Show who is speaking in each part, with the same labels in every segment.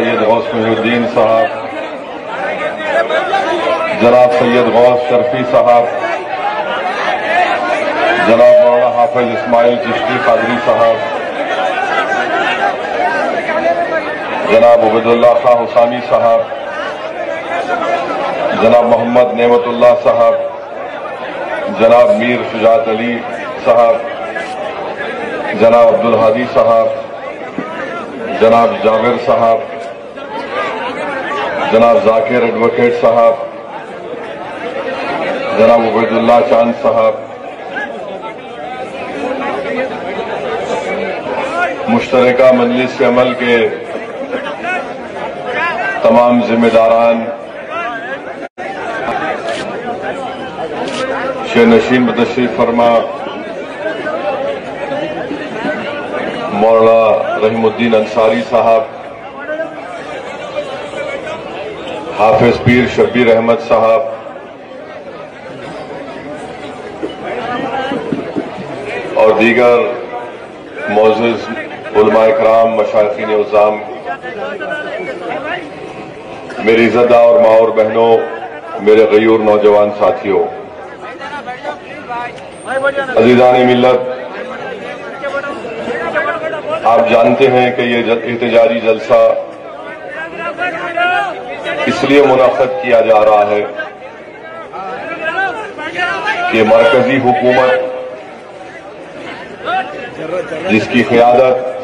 Speaker 1: سید غوث محی الدین صاحب، جناب سید غوث شرفی صاحب، جناب مولانا حافظ اسماعیل چشتی قادری صاحب، جناب عبید اللہ خان حسامی صاحب، جناب محمد نعمت اللہ صاحب، جناب میر شجاعت علی صاحب، جناب عبد الحادی صاحب، جناب جاویر صاحب جناب ذاکر ایڈوکیٹ صاحب، جناب عبید اللہ چاند صاحب، مشترکہ مجلس عمل کے تمام ذمہ داران شہ نشین بتشریف فرما، مولانا رحیم الدین انصاری صاحب حافظ پیر شبیر احمد صاحب۔ اور دیگر معزز علماء کرام مشاہقین نظام میری زدہ اور ماں اور بہنوں، میرے غیور نوجوان ساتھیوں۔ عزیزان ملت، آپ جانتے ہیں کہ یہ احتجاجی جلسہ اس لیے منعقد کیا جا رہا ہے کہ مرکزی حکومت جس کی قیادت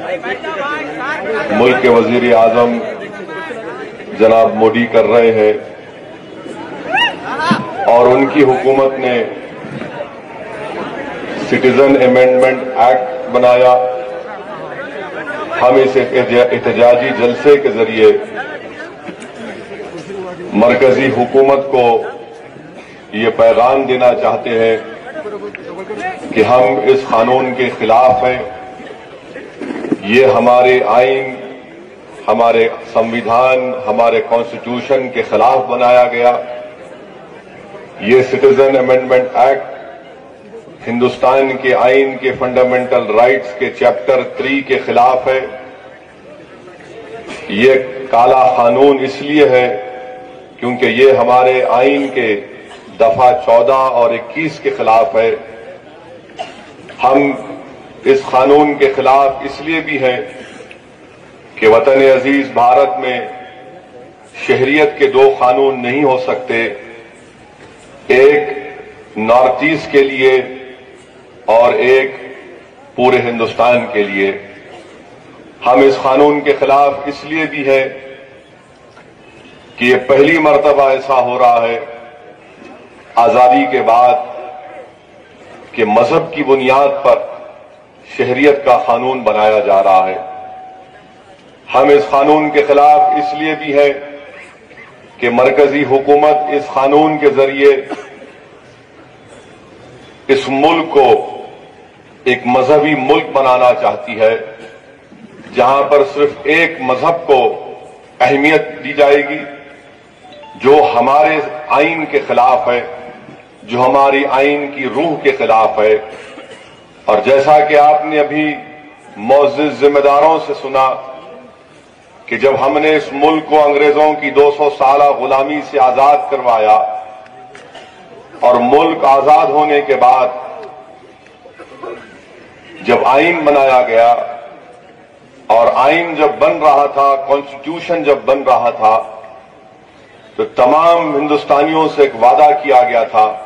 Speaker 1: ملک کے وزیر اعظم جناب مودی کر رہے ہیں اور ان کی حکومت نے سٹیزن امینڈمنٹ ایکٹ بنایا۔ ہم اس احتجاجی جلسے کے ذریعے مرکزی حکومت کو یہ پیغام دینا چاہتے ہیں کہ ہم اس قانون کے خلاف ہیں۔ یہ ہمارے آئین، ہمارے سمویدھان ہمارے کانسٹیٹیوشن کے خلاف بنایا گیا۔ یہ سٹیزن امینڈمنٹ ایکٹ ہندوستان کے آئین کے فنڈامنٹل رائٹس کے چیپٹر تھری کے خلاف ہے۔ یہ کالا قانون اس لیے ہے کیونکہ یہ ہمارے آئین کے دفعہ چودہ اور اکیس کے خلاف ہے۔ ہم اس قانون کے خلاف اس لیے بھی ہیں کہ وطن عزیز بھارت میں شہریت کے دو قانون نہیں ہو سکتے۔ ایک نارتھ ایسٹ کے لیے اور ایک پورے ہندوستان کے لیے۔ ہم اس قانون کے خلاف اس لیے بھی ہے کہ یہ پہلی مرتبہ ایسا ہو رہا ہے، آزادی کے بعد کہ مذہب کی بنیاد پر شہریت کا قانون بنایا جا رہا ہے۔ ہم اس قانون کے خلاف اس لیے بھی ہے کہ مرکزی حکومت اس قانون کے ذریعے اس ملک کو ایک مذہبی ملک بنانا چاہتی ہے، جہاں پر صرف ایک مذہب کو اہمیت دی جائے گی۔ جو ہمارے آئین کے خلاف ہے، جو ہماری آئین کی روح کے خلاف ہے۔ اور جیسا کہ آپ نے ابھی معزز ذمہ داروں سے سنا کہ جب ہم نے اس ملک کو انگریزوں کی دو سو سالہ غلامی سے آزاد کروایا اور ملک آزاد ہونے کے بعد جب آئین بنایا گیا اور آئین جب بن رہا تھا کانسٹیٹیوشن جب بن رہا تھا تو تمام ہندوستانیوں سے ایک وعدہ کیا گیا تھا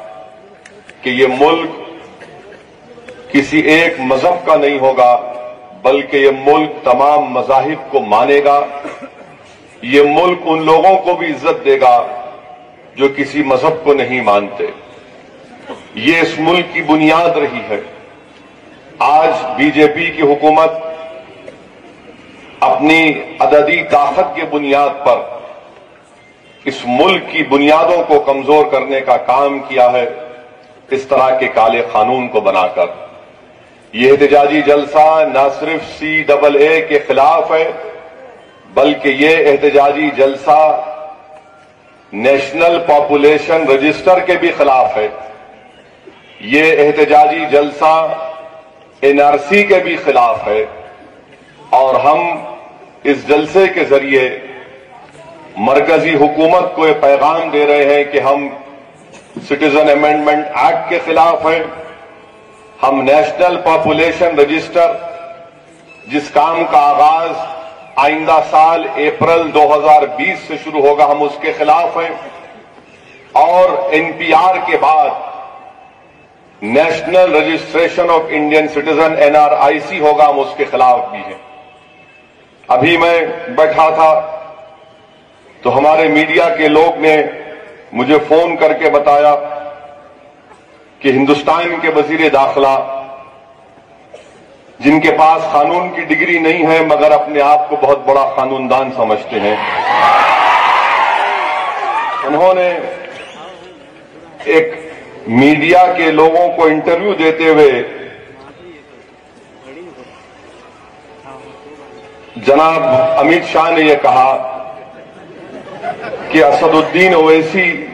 Speaker 1: کہ یہ ملک کسی ایک مذہب کا نہیں ہوگا، بلکہ یہ ملک تمام مذاہب کو مانے گا۔ یہ ملک ان لوگوں کو بھی عزت دے گا جو کسی مذہب کو نہیں مانتے۔ یہ اس ملک کی بنیاد رہی ہے۔ آج بی جے پی کی حکومت اپنی عددی طاقت کی بنیاد پر اس ملک کی بنیادوں کو کمزور کرنے کا کام کیا ہے، اس طرح کے کالے قانون کو بنا کر۔ یہ احتجاجی جلسہ نہ صرف سی ڈبل اے کے خلاف ہے، بلکہ یہ احتجاجی جلسہ نیشنل پاپولیشن رجسٹر کے بھی خلاف ہے۔ یہ احتجاجی جلسہ این آر سی کے بھی خلاف ہے۔ اور ہم اس جلسے کے ذریعے مرکزی حکومت کو یہ پیغام دے رہے ہیں کہ ہم سٹیزن امینڈمنٹ ایکٹ کے خلاف ہیں۔ ہم نیشنل پاپولیشن رجسٹر جس کام کا آغاز آئندہ سال اپریل دو ہزار بیس سے شروع ہوگا، ہم اس کے خلاف ہیں۔ اور این پی آر کے بعد national registration of Indian citizen N R I C ہوگا، ہم اس کے خلاف بھی ہیں۔ ابھی میں بیٹھا تھا۔ تو ہمارے میڈیا کے لوگ نے مجھے فون کر کے بتایا کہ ہندوستان کے وزیر داخلہ، جن کے پاس قانون کی ڈگری نہیں ہے، مگر اپنے آپ کو بہت بڑا قانون دان سمجھتے ہیں۔ انہوں نے ایک میڈیا کے لوگوں کو انٹرویو دیتے ہوئے جناب امت شاہ نے یہ کہا کہ اسد الدین اویسی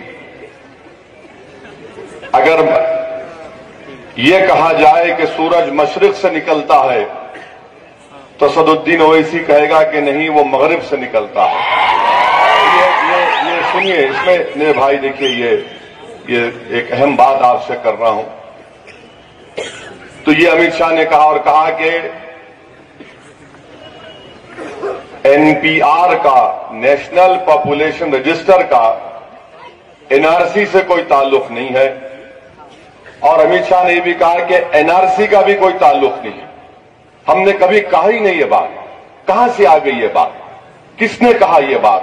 Speaker 1: اگر یہ کہا جائے کہ سورج مشرق سے نکلتا ہے، تو اسد الدین اویسی کہے گا کہ نہیں، وہ مغرب سے نکلتا ہے۔ یہ سنیے، اس میں، میرے بھائی دیکھیے، یہ یہ ایک اہم بات آپ سے کر رہا ہوں۔ تو یہ امت شاہ نے کہا اور کہا کہ این پی آر کا نیشنل پاپولیشن رجسٹر کا این آر سی سے کوئی تعلق نہیں ہے۔ اور امت شاہ نے یہ بھی کہا کہ این آر سی کا بھی کوئی تعلق نہیں ہے۔ ہم نے کبھی کہا ہی نہیں یہ بات۔ کہاں سے آ گئی یہ بات؟ کس نے کہا یہ بات؟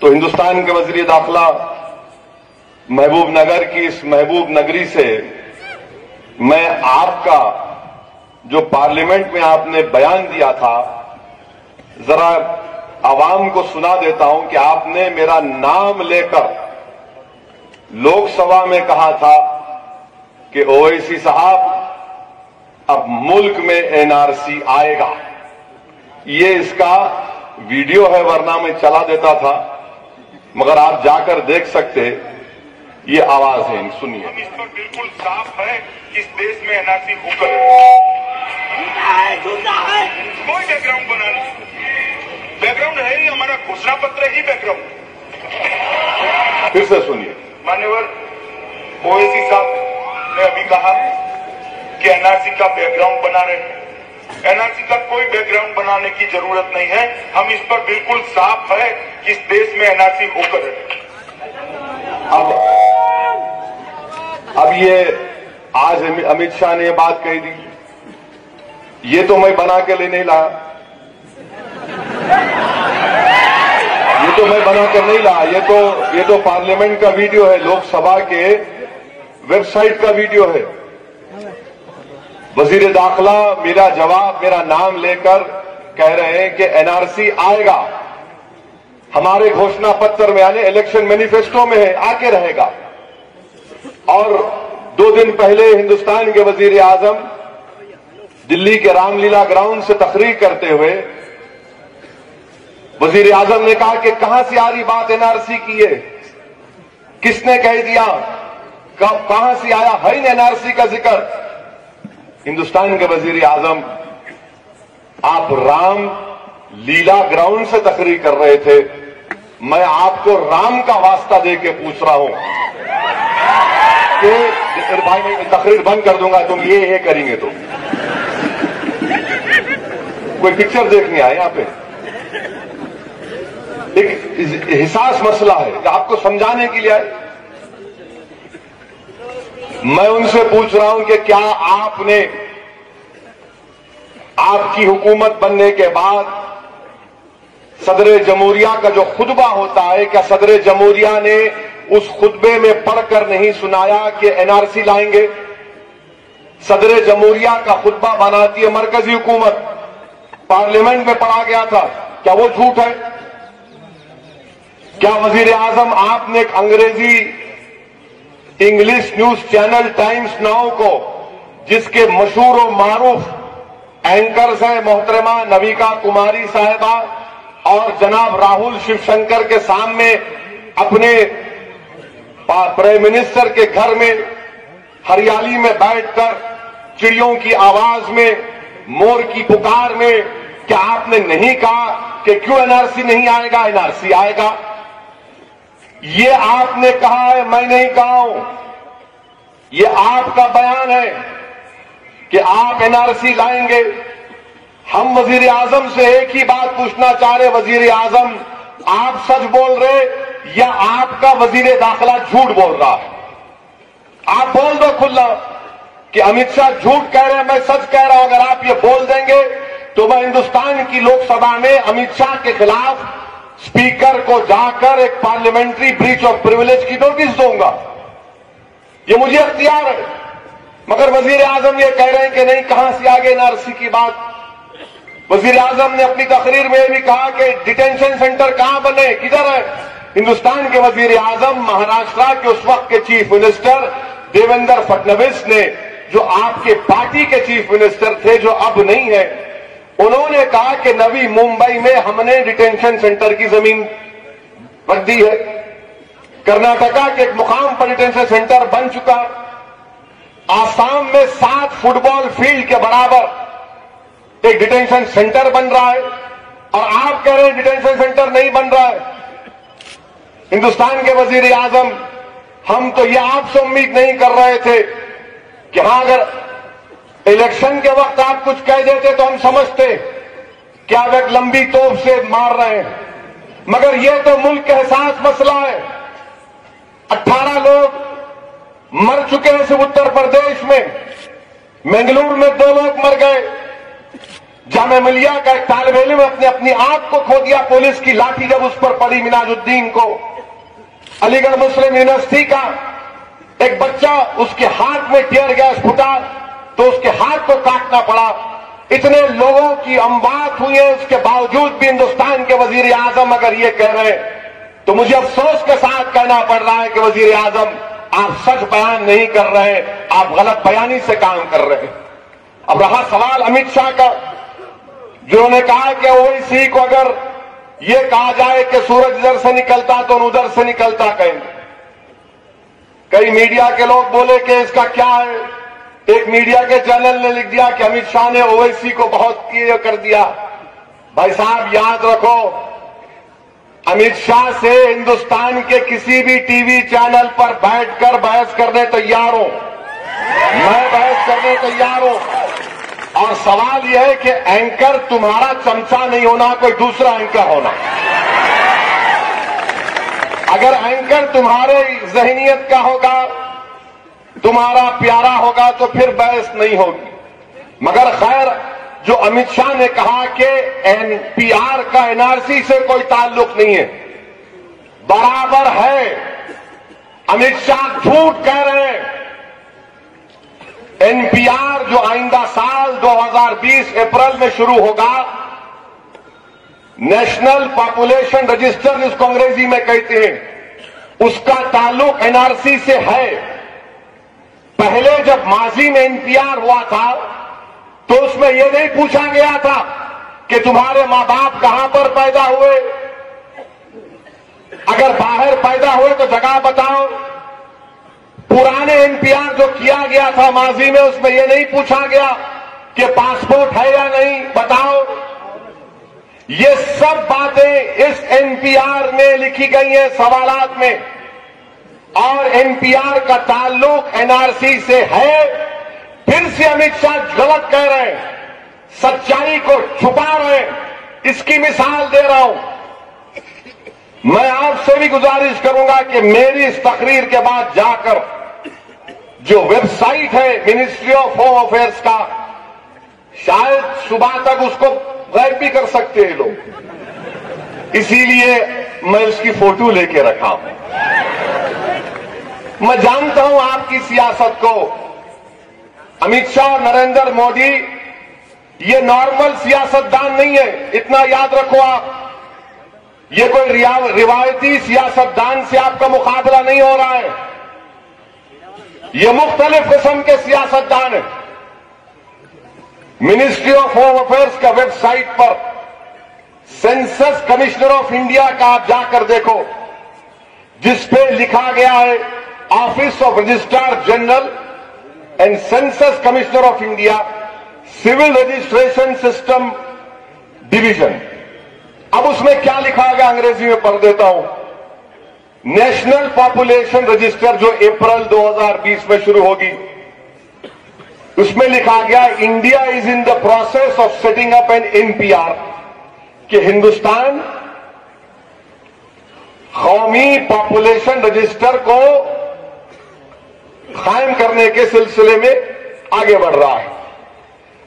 Speaker 1: تو ہندوستان کے وزیر داخلہ محبوب نگر کی اس محبوب نگری سے میں آپ کا جو پارلیمنٹ میں آپ نے بیان دیا تھا ذرا عوام کو سنا دیتا ہوں کہ آپ نے میرا نام لے کر لوک سبھا میں کہا تھا کہ اویسی صاحب اب ملک میں این آر سی آئے گا۔ یہ اس کا ویڈیو ہے ورنہ میں چلا دیتا تھا۔ مگر آپ جا کر دیکھ سکتے یہ آواز ہے سنیے۔
Speaker 2: اس پر بالکل صاف ہے کہ اس دیش میں این آر سی ہو کر کوئی بیک گراؤنڈ بنا نہیں۔ بیک گراؤنڈ ہے ہی ہمارا گھوشنا پتر ہی بیک گراؤنڈ
Speaker 1: پھر سے سنیے
Speaker 2: مانیور اویسی صاحب نے ابھی کہا کہ این آر سی کا بیک گراؤنڈ بنا رہے ہیں این آر سی کا کوئی بیک گراؤنڈ بنانے کی ضرورت نہیں ہے ہم اس پر بالکل صاف ہے کہ اس دیش میں این آر سی ہو کر
Speaker 1: اب اب یہ آج امت شاہ نے یہ بات کہی دی یہ تو میں بنا کے لے نہیں لایا یہ تو میں بنا کر نہیں لایا یہ تو یہ تو پارلیمنٹ کا ویڈیو ہے، لوک سبھا کے ویب سائٹ کا ویڈیو ہے۔ وزیر داخلہ میرا جواب، میرا نام لے کر کہہ رہے ہیں کہ این آر سی آئے گا۔ ہمارے گھوشنا پتر میں یعنی الیکشن مینیفیسٹو میں ہے آ کے رہے گا۔ اور دو دن پہلے ہندوستان کے وزیر اعظم دلی کے رام لیلا گراؤنڈ سے تقریر کرتے ہوئے وزیر اعظم نے کہا کہ کہاں سے آ رہی بات این آر سی کی ہے کس نے کہہ دیا؟ کہاں سے آیا؟ ہے این آر سی کا ذکر۔ ہندوستان کے وزیر اعظم آپ رام لیلا گراؤنڈ سے تقریر کر رہے تھے۔ میں آپ کو رام کا واسطہ دے کے پوچھ رہا ہوں کہ بھائی میں تقریر بند کر دوں گا، تم یہ یہ کریں گے تو۔ کوئی پکچر دیکھنے آئے یہاں پہ؟ ایک احساس مسئلہ ہے کہ آپ کو سمجھانے کے لیے آئے۔ میں ان سے پوچھ رہا ہوں کہ کیا آپ نے آپ کی حکومت بننے کے بعد صدر جمہوریہ کا جو خطبہ ہوتا ہے، کیا صدر جمہوریہ نے اس خطبے میں پڑھ کر نہیں سنایا کہ این آر سی لائیں گے؟ صدر جمہوریہ کا خطبہ بناتی ہے مرکزی حکومت۔ پارلیمنٹ میں پڑھا گیا تھا۔ کیا وہ جھوٹ ہے؟ کیا وزیر اعظم آپ نے ایک انگریزی English news channel Times Now کو جس کے مشہور و معروف اینکرز ہیں محترمہ نویکا کماری صاحبہ اور جناب راہل شیو شنکر کے سامنے اپنے پرائم منسٹر کے گھر میں ہریالی میں بیٹھ کر چڑیوں کی آواز میں، مور کی پکار میں، کیا آپ نے نہیں کہا کہ کیوں این آر سی نہیں آئے گا؟ این آر سی آئے گا۔ یہ آپ نے کہا ہے، میں نہیں کہا ہوں۔ یہ آپ کا بیان ہے کہ آپ این آر سی لائیں گے۔ ہم وزیر اعظم سے ایک ہی بات پوچھنا چاہ رہے وزیر اعظم، آپ سچ بول رہے یا آپ کا وزیر داخلہ جھوٹ بول رہا؟ ہے آپ بول دو کھلا کہ امت شاہ جھوٹ کہہ رہے ہیں، میں سچ کہہ رہا ہوں۔ اگر آپ یہ بول دیں گے تو میں ہندوستان کی لوک سبھا میں امت شاہ کے خلاف اسپیکر کو جا کر ایک پارلیمنٹری بریچ آف پرولیج کی نوٹس دوں گا؟ یہ مجھے اختیار ہے۔ مگر وزیر اعظم یہ کہہ رہے ہیں کہ نہیں، کہاں سے آگے نارسی کی بات؟ وزیر اعظم نے اپنی تقریر میں بھی کہا کہ ڈیٹینشن سینٹر کہاں بنے؟ کدھر ہے؟ ہندوستان کے وزیر اعظم مہاراشٹرا کے اس وقت کے چیف منسٹر دیویندر فڈنویس نے، جو آپ کے پارٹی کے چیف منسٹر تھے، جو اب نہیں ہے انہوں نے کہا کہ نوی ممبئی میں ہم نے ڈیٹینشن سینٹر کی زمین رکھ دی ہے۔ کرناٹکا کے ایک مقام پر ڈیٹینشن سینٹر بن چکا۔ آسام میں سات فٹ بال فیلڈ کے برابر ایک ڈیٹینشن سینٹر بن رہا ہے۔ اور آپ کہہ رہے ہیں ڈیٹینشن سینٹر نہیں بن رہا ہے۔ ہندوستان کے وزیر اعظم، ہم تو یہ آپ سے امید نہیں کر رہے تھے کہ ہاں اگر الیکشن کے وقت آپ کچھ کہہ دیتے تو ہم سمجھتے کہ آپ ایک لمبی توپ سے مار رہے ہیں۔ مگر یہ تو ملک کے احساس مسئلہ ہے۔ اٹھارہ لوگ مر چکے ہیں صرف اتر پردیش میں۔ منگلور میں دو لوگ مر گئے۔ جامع ملیا کا ایک طالب علم اپنے اپنی آنکھ کو کھو دیا پولیس کی لاٹھی جب اس پر پڑی مناج الدین کو۔ علی گڑھ مسلم یونیورسٹی کا ایک بچہ اس کے ہاتھ میں ٹیئر گیس پھٹا۔ تو اس کے ہاتھ کو کاٹنا پڑا۔ اتنے لوگوں کی اموات ہوئی ہیں، اس کے باوجود بھی ہندوستان کے وزیر اعظم اگر یہ کہہ رہے ہیں، تو مجھے افسوس کے ساتھ کہنا پڑ رہا ہے کہ وزیر اعظم، آپ سچ بیان نہیں کر رہے، آپ غلط بیانی سے کام کر رہے ہیں۔ اب رہا سوال امت شاہ کا جنہوں نے کہا کہ او سی کو اگر یہ کہا جائے کہ سورج ادھر سے نکلتا تو ادھر سے نکلتا کہیں۔ کئی میڈیا کے لوگ بولے کہ اس کا کیا ہے؟ ایک میڈیا کے چینل نے لکھ دیا کہ امت شاہ نے او سی کو بہت کر دیا۔ بھائی صاحب، یاد رکھو، امت شاہ سے ہندوستان کے کسی بھی ٹی وی چینل پر بیٹھ کر بحث کرنے تیار ہوں۔ میں بحث کرنے تیار ہوں۔ اور سوال یہ ہے کہ اینکر تمہارا چمچا نہیں ہونا، کوئی دوسرا اینکر ہونا۔ اگر اینکر تمہارے ذہنیت کا ہوگا تمہارا پیارا ہوگا تو پھر بحث نہیں ہوگی۔ مگر خیر، جو امت شاہ نے کہا کہ این پی آر کا این آر سی سے کوئی تعلق نہیں ہے۔ برابر ہے۔ امت شاہ جھوٹ کہہ رہے ہیں۔ این پی آر جو آئندہ سال دو ہزار بیس اپریل میں شروع ہوگا، نیشنل پاپولیشن رجسٹر جس کو انگریزی میں کہتے ہیں، اس کا تعلق این آر سی سے ہے۔ پہلے جب ماضی میں این پی آر ہوا تھا، تو اس میں یہ نہیں پوچھا گیا تھا کہ تمہارے ماں باپ کہاں پر پیدا ہوئے۔ اگر باہر پیدا ہوئے تو جگہ بتاؤ۔ پرانے این پی آر جو کیا گیا تھا ماضی میں، اس میں یہ نہیں پوچھا گیا کہ پاسپورٹ ہے یا نہیں، بتاؤ۔ یہ سب باتیں اس این پی آر میں لکھی گئی ہیں، سوالات میں۔ اور این پی آر کا تعلق این آر سی سے ہے۔ پھر سے امت شاہ غلط کہہ رہے ہیں۔ سچائی کو چھپا رہے ہیں۔ اس کی مثال دے رہا ہوں۔ میں آپ سے بھی گزارش کروں گا کہ میری اس تقریر کے بعد جا کر جو ویب سائٹ ہے منسٹری آف ہوم افیئرس کا، شاید صبح تک اس کو غائب بھی کر سکتے ہیں لوگ۔ اسی لیے میں اس کی فوٹو لے کے رکھا ہوں۔ میں جانتا ہوں آپ کی سیاست کو۔ امت شاہ نریندر مودی، یہ نارمل سیاستدان نہیں ہے، اتنا یاد رکھو آپ۔ یہ کوئی روایتی سیاستدان سے آپ کا مقابلہ نہیں ہو رہا ہے۔ یہ مختلف قسم کے سیاستدان ہیں۔ منسٹری آف ہوم افیئرس کا ویب سائٹ پر سینسس کمشنر آف انڈیا کا آپ جا کر دیکھو، جس پہ لکھا گیا ہے office of registrar general and census commissioner of India civil registration system division اب اس میں کیا لکھا گیا انگریزی میں پڑھ دیتا ہوں نیشنل پاپولیشن رجسٹر جو اپریل دو ہزار بیس میں شروع ہوگی اس میں لکھا گیا India is in the process of setting up N N P R کہ ہندوستان قومی پاپولیشن رجسٹر کو قائم کرنے کے سلسلے میں آگے بڑھ رہا ہے۔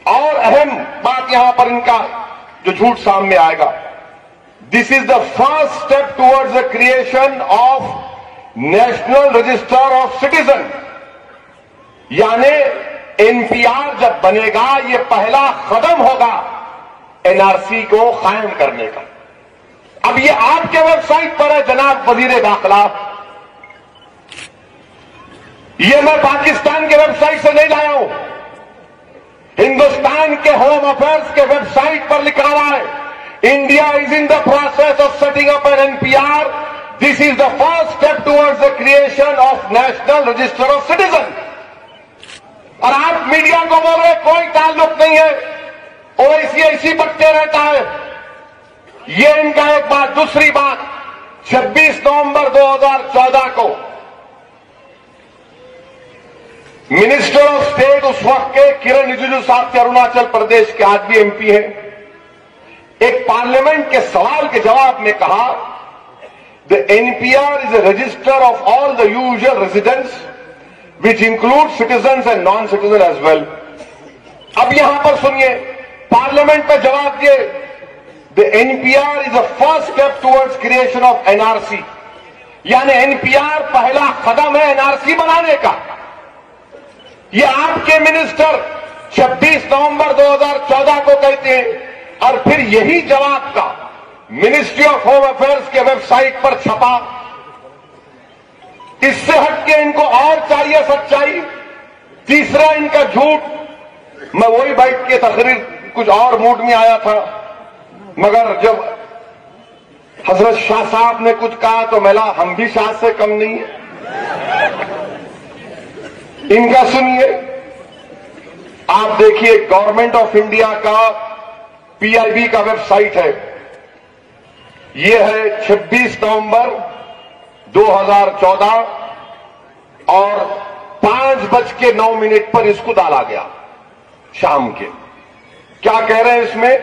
Speaker 1: اور اہم بات یہاں پر ان کا جو جھوٹ سامنے آئے گا۔ This is the first step towards the creation of national register of citizen یعنی این پی آر جب بنے گا، یہ پہلا قدم ہوگا این آر سی کو قائم کرنے کا۔ اب یہ آپ کے ویب سائٹ پر ہے جناب وزیر داخلہ۔ یہ میں پاکستان کی ویب سائٹ سے نہیں لایا ہوں۔ ہندوستان کے ہوم افیئرس کے ویب سائٹ پر لکھا ہوا ہے۔ India is in the process of setting up N N P R this is the first step towards the creation of national register of citizen اور آپ میڈیا کو بول رہے کوئی تعلق نہیں ہے۔ او ایسی ایسی بٹتے رہتا ہے۔ یہ ان کا ایک بات، دوسری بات، چھبیس نومبر دو ہزار چودہ کو منسٹر آف اسٹیٹ اس وقت کے کرن رجوجو صاحب کے اروناچل پردیش کے آج بھی ایم پی ہیں۔ ایک پارلیمنٹ کے سوال کے جواب میں کہا the N P R is a register of all the usual residents which include citizens and non citizen as well اب یہاں پر سنیے، پارلیمنٹ میں جواب دیے the N P R is a first step towards creation of N R C یعنی N P are پہلا قدم ہے این آر سی بنانے کا۔ یہ آپ کے منسٹر چھبیس نومبر دو ہزار چودہ کو کہتے ہیں اور پھر یہی جواب کا منسٹری آف ہوم افیئرس کے ویب سائٹ پر چھپا۔ اس سے ہٹ کے ان کو اور چاہیے سچائی، تیسرا ان کا جھوٹ۔ میں وہی بائک کی تقریر کچھ اور موڈ میں آیا تھا، مگر جب حضرت شاہ صاحب نے کچھ کہا تو ملا ہم بھی شاہ سے کم نہیں ہیں۔ ان کا سنیے۔ آپ دیکھیے گورنمنٹ آف انڈیا کا پی آئی بی کا ویب سائٹ ہے۔ یہ ہے چھبیس نومبر دو ہزار چودہ اور پانچ بج کے نو منٹ پر اس کو ڈالا گیا شام کے۔ کیا کہہ رہے ہیں اس میں؟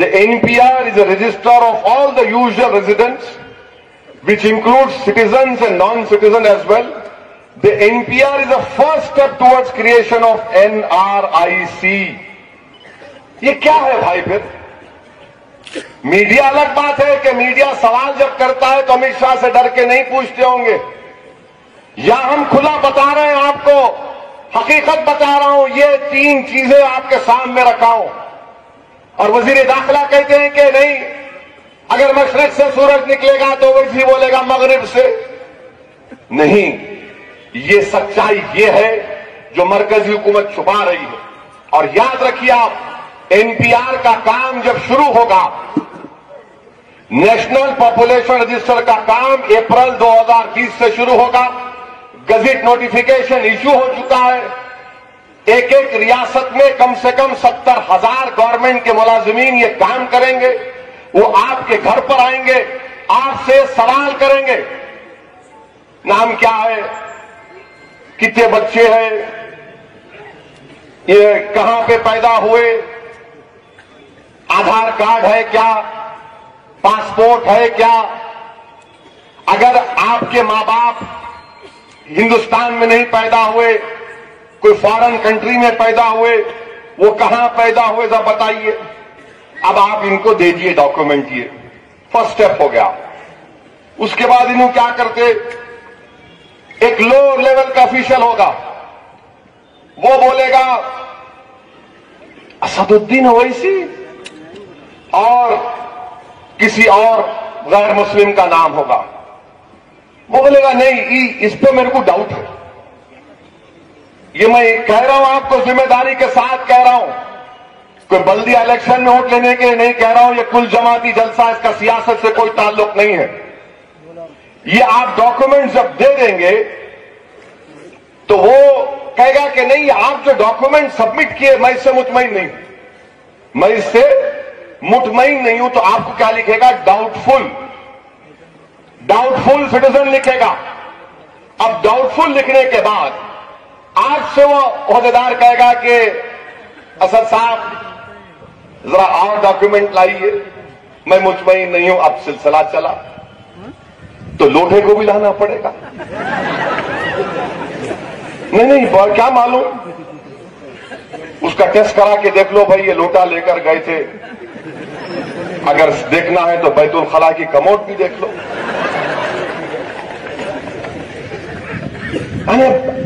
Speaker 1: The N P R is a register of all the which residents which include citizens and non citizen as well The NPR is a first step towards creation of NRIC. یہ کیا ہے بھائی پھر؟ میڈیا الگ بات ہے کہ media سوال جب کرتا ہے تو امت شاہ سے ڈر کے نہیں پوچھتے ہوں گے۔ یا ہم کھلا بتا رہے ہیں آپ کو، حقیقت بتا رہا ہوں، یہ تین چیزیں آپ کے سامنے رکھا ہوں۔ اور وزیر داخلہ کہتے ہیں کہ نہیں، اگر مشرق سے سورج نکلے گا تو ویسی بولے گا مغرب سے۔ نہیں۔ یہ سچائی یہ ہے جو مرکزی حکومت چھپا رہی ہے۔ اور یاد رکھیے آپ، این پی آر کا کام جب شروع ہوگا، نیشنل پاپولیشن رجسٹر کا کام اپریل دو ہزار بیس سے شروع ہوگا۔ گزٹ نوٹیفیکیشن ایشو ہو چکا ہے۔ ایک ایک ریاست میں کم سے کم ستر ہزار گورنمنٹ کے ملازمین یہ کام کریں گے۔ وہ آپ کے گھر پر آئیں گے، آپ سے سوال کریں گے۔ نام کیا ہے؟ کتنے بچے ہیں؟ یہ کہاں پہ پیدا ہوئے؟ آدھار کارڈ ہے کیا؟ پاسپورٹ ہے کیا؟ اگر آپ کے ماں باپ ہندوستان میں نہیں پیدا ہوئے، کوئی فارن کنٹری میں پیدا ہوئے، وہ کہاں پیدا ہوئے؟ ذرا بتائیے۔ اب آپ ان کو دے دیجیے ڈاکومنٹ یہ۔ فرسٹ اسٹیپ ہو گیا۔ اس کے بعد انہوں کیا کرتے؟ ایک لو لیول کا افیشل ہوگا۔ وہ بولے گا، اسد الدین اویسی اور کسی اور غیر مسلم کا نام ہوگا۔ وہ بولے گا، نہیں اس پہ میرے کو ڈاؤٹ ہے۔ یہ میں کہہ رہا ہوں، آپ کو ذمہ داری کے ساتھ کہہ رہا ہوں۔ کوئی بلدی الیکشن میں ووٹ لینے کے نہیں کہہ رہا ہوں، یہ کل جماعتی جلسہ، اس کا سیاست سے کوئی تعلق نہیں ہے۔ یہ آپ ڈاکومنٹ جب دے دیں گے، تو وہ کہے گا کہ نہیں، آپ جو ڈاکومنٹ سبمٹ کیے، میں اس سے مطمئن نہیں ہوں۔ میں اس سے مطمئن نہیں ہوں، تو آپ کو کیا لکھے گا؟ Doubtful doubtful citizen لکھے گا۔ اب ڈاؤٹ فل لکھنے کے بعد آج سے وہ عہدیدار کہے گا کہ، اسد صاحب، ذرا اور ڈاکومنٹ لائیے۔ میں مطمئن نہیں ہوں، اب سلسلہ چلا۔ تو لوٹے کو بھی لانا پڑے گا۔ نہیں نہیں کیا معلوم؟ اس کا ٹیسٹ کرا کے دیکھ لو بھائی، یہ لوٹا لے کر گئے تھے۔ اگر دیکھنا ہے تو بیت الخلا کی کموٹ بھی دیکھ لو۔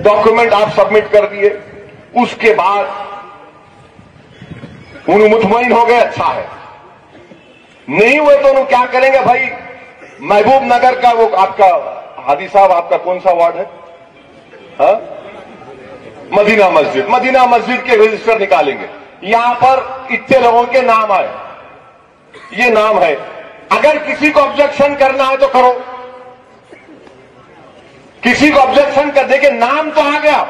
Speaker 1: ڈاکومنٹ آپ سبمٹ کر دیے۔ اس کے بعد انہوں مطمئن ہو گئے اچھا ہے۔ نہیں ہوئے تو انہوں کیا کریں گے بھائی؟ محبوب نگر کا وہ آپ کا ہادی صاحب، آپ کا کون سا وارڈ ہے؟ ہاں؟ مدینہ مسجد۔ مدینہ مسجد کے رجسٹر نکالیں گے۔ یہاں پر اتنے لوگوں کے نام آئے۔ یہ نام ہے۔ اگر کسی کو آبجیکشن کرنا ہے تو کرو۔ کسی کو آبجیکشن کر دے کہ نام تو آ گیا۔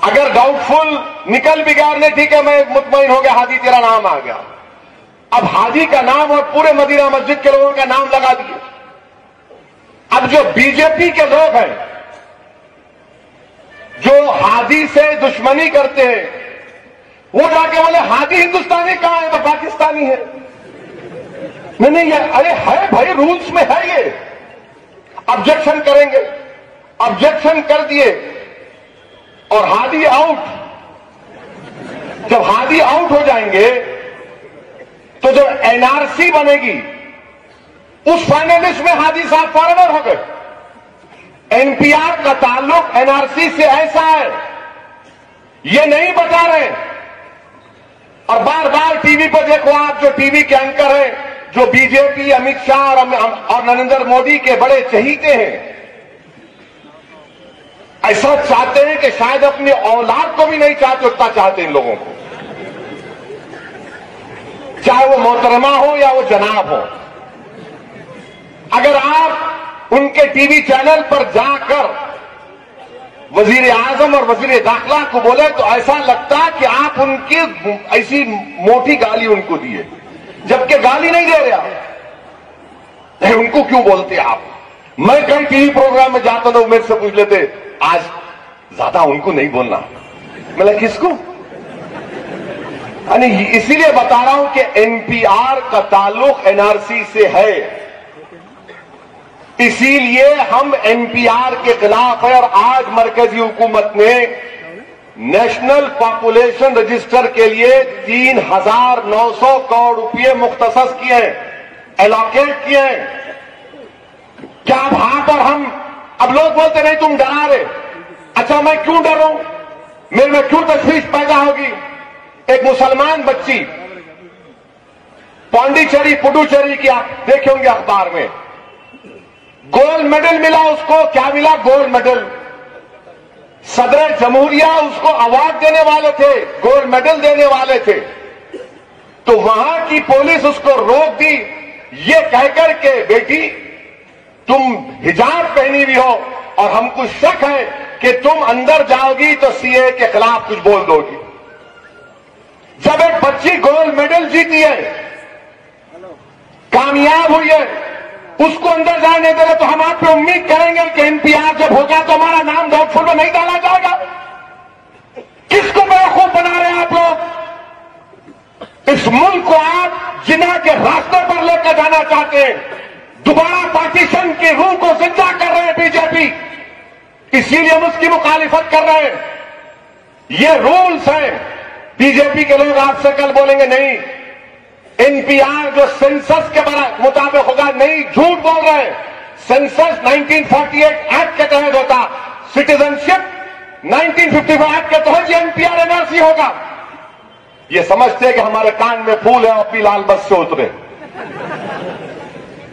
Speaker 1: اگر ڈاؤٹ فل نکل بھی گیا نہیں ٹھیک ہے، میں مطمئن ہو گیا ہادی تیرا نام آ گیا۔ اب ہادی کا نام اور پورے مدینہ مسجد کے لوگوں کا نام لگا دیے۔ اب جو بی جے پی کے لوگ ہیں، جو ہادی سے دشمنی کرتے ہیں، وہ جا کے بولے ہادی ہندوستانی کہاں ہے؟ تو پاکستانی ہے۔ نہیں نہیں، یہ ارے ہے بھائی، رولز میں ہے یہ۔ آبجیکشن کریں گے۔ آبجیکشن کر دیے۔ اور ہادی آؤٹ جب ہادی آؤٹ ہو جائیں گے تو جب این آر سی بنے گی اس فائنلسٹ میں ہادی صاحب فارنر ہو گئے۔ این پی آر کا تعلق این آر سی سے ایسا ہے، یہ نہیں بتا رہے۔ اور بار بار ٹی وی پر دیکھو آپ جو ٹی وی کے اینکر ہیں، جو بی جے پی، امت شاہ اور نریندر مودی کے بڑے چہیتے ہیں۔ ایسا چاہتے ہیں کہ شاید اپنی اولاد کو بھی نہیں چاہتے اتنا چاہتے ان لوگوں کو۔ چاہے وہ محترمہ ہو یا وہ جناب ہو۔ اگر آپ ان کے ٹی وی چینل پر جا کر وزیر اعظم اور وزیر داخلہ کو بولے تو ایسا لگتا کہ آپ ان کی ایسی موٹی گالی ان کو دیے۔ جبکہ گالی نہیں دے رہے ان کو کیوں بولتے آپ؟ میں کئی ٹی وی پروگرام میں جاتا تھا میرے سے پوچھ لیتے، آج زیادہ ان کو نہیں بولنا۔ میں کس کو؟ یعنی اسی لیے بتا رہا ہوں کہ این پی آر کا تعلق این آر سی سے ہے۔ اسی لیے ہم این پی آر کے خلاف ہے اور آج مرکزی حکومت نے نیشنل پاپولیشن رجسٹر کے لیے تین ہزار نو سو کروڑ روپئے مختص کیے ہیں ایلوکیٹ کیے ہیں۔ کیا اب ہاں پر ہم، اب لوگ بولتے نہیں تم ڈرا رہے۔ اچھا میں کیوں ڈروں؟ میرے میں کیوں تشویش پیدا ہوگی؟ ایک مسلمان بچی پانڈیچری پڈوچری کی آپ دیکھیں گے اخبار میں۔ گولڈ میڈل ملا اس کو، کیا ملا؟ Gold medal. صدر جمہوریہ اس کو اوارڈ دینے والے تھے گولڈ میڈل دینے والے تھے۔ تو وہاں کی پولیس اس کو روک دی، یہ کہہ کر کے، بیٹی، تم حجاب پہنی ہوئی ہو اور ہم کو شک ہے کہ تم اندر جاؤ گی تو سی اے کے خلاف کچھ بول دو گی۔ جب ایک بچی گولڈ میڈل جیتی ہے۔ کامیاب ہوئی ہے۔ اس کو اندر جانے دے رہے تو ہم آپ پہ امید کریں گے کہ این پی آر جب ہوگا تو ہمارا نام ڈاؤٹ فل میں نہیں ڈالا جائے گا۔ کس کو بیوقوف بنا رہے ہیں آپ لوگ؟ اس ملک کو آپ جنا کے راستے پر لے کر جانا چاہتے ہیں۔ دوبارہ پارٹیشن کی روح کو زندہ کر رہے ہیں بی جے پی۔ اسی لیے ہم اس کی مخالفت کر رہے ہیں۔ یہ رولز ہیں۔ بی جے پی کے لوگ آپ سے کل بولیں گے نہیں۔ این پی آر جو سینسس کے مطابق ہوگا، نہیں، جھوٹ بول رہے ہیں۔ سینسس 1948 ایکٹ کے تحت ہوتا۔ سٹیزن شپ 1955 ایکٹ کے تحت یہ N P R N R C ہوگا۔ یہ سمجھتے کہ ہمارے کان میں پھول ہے اور پی لال بس سے اترے۔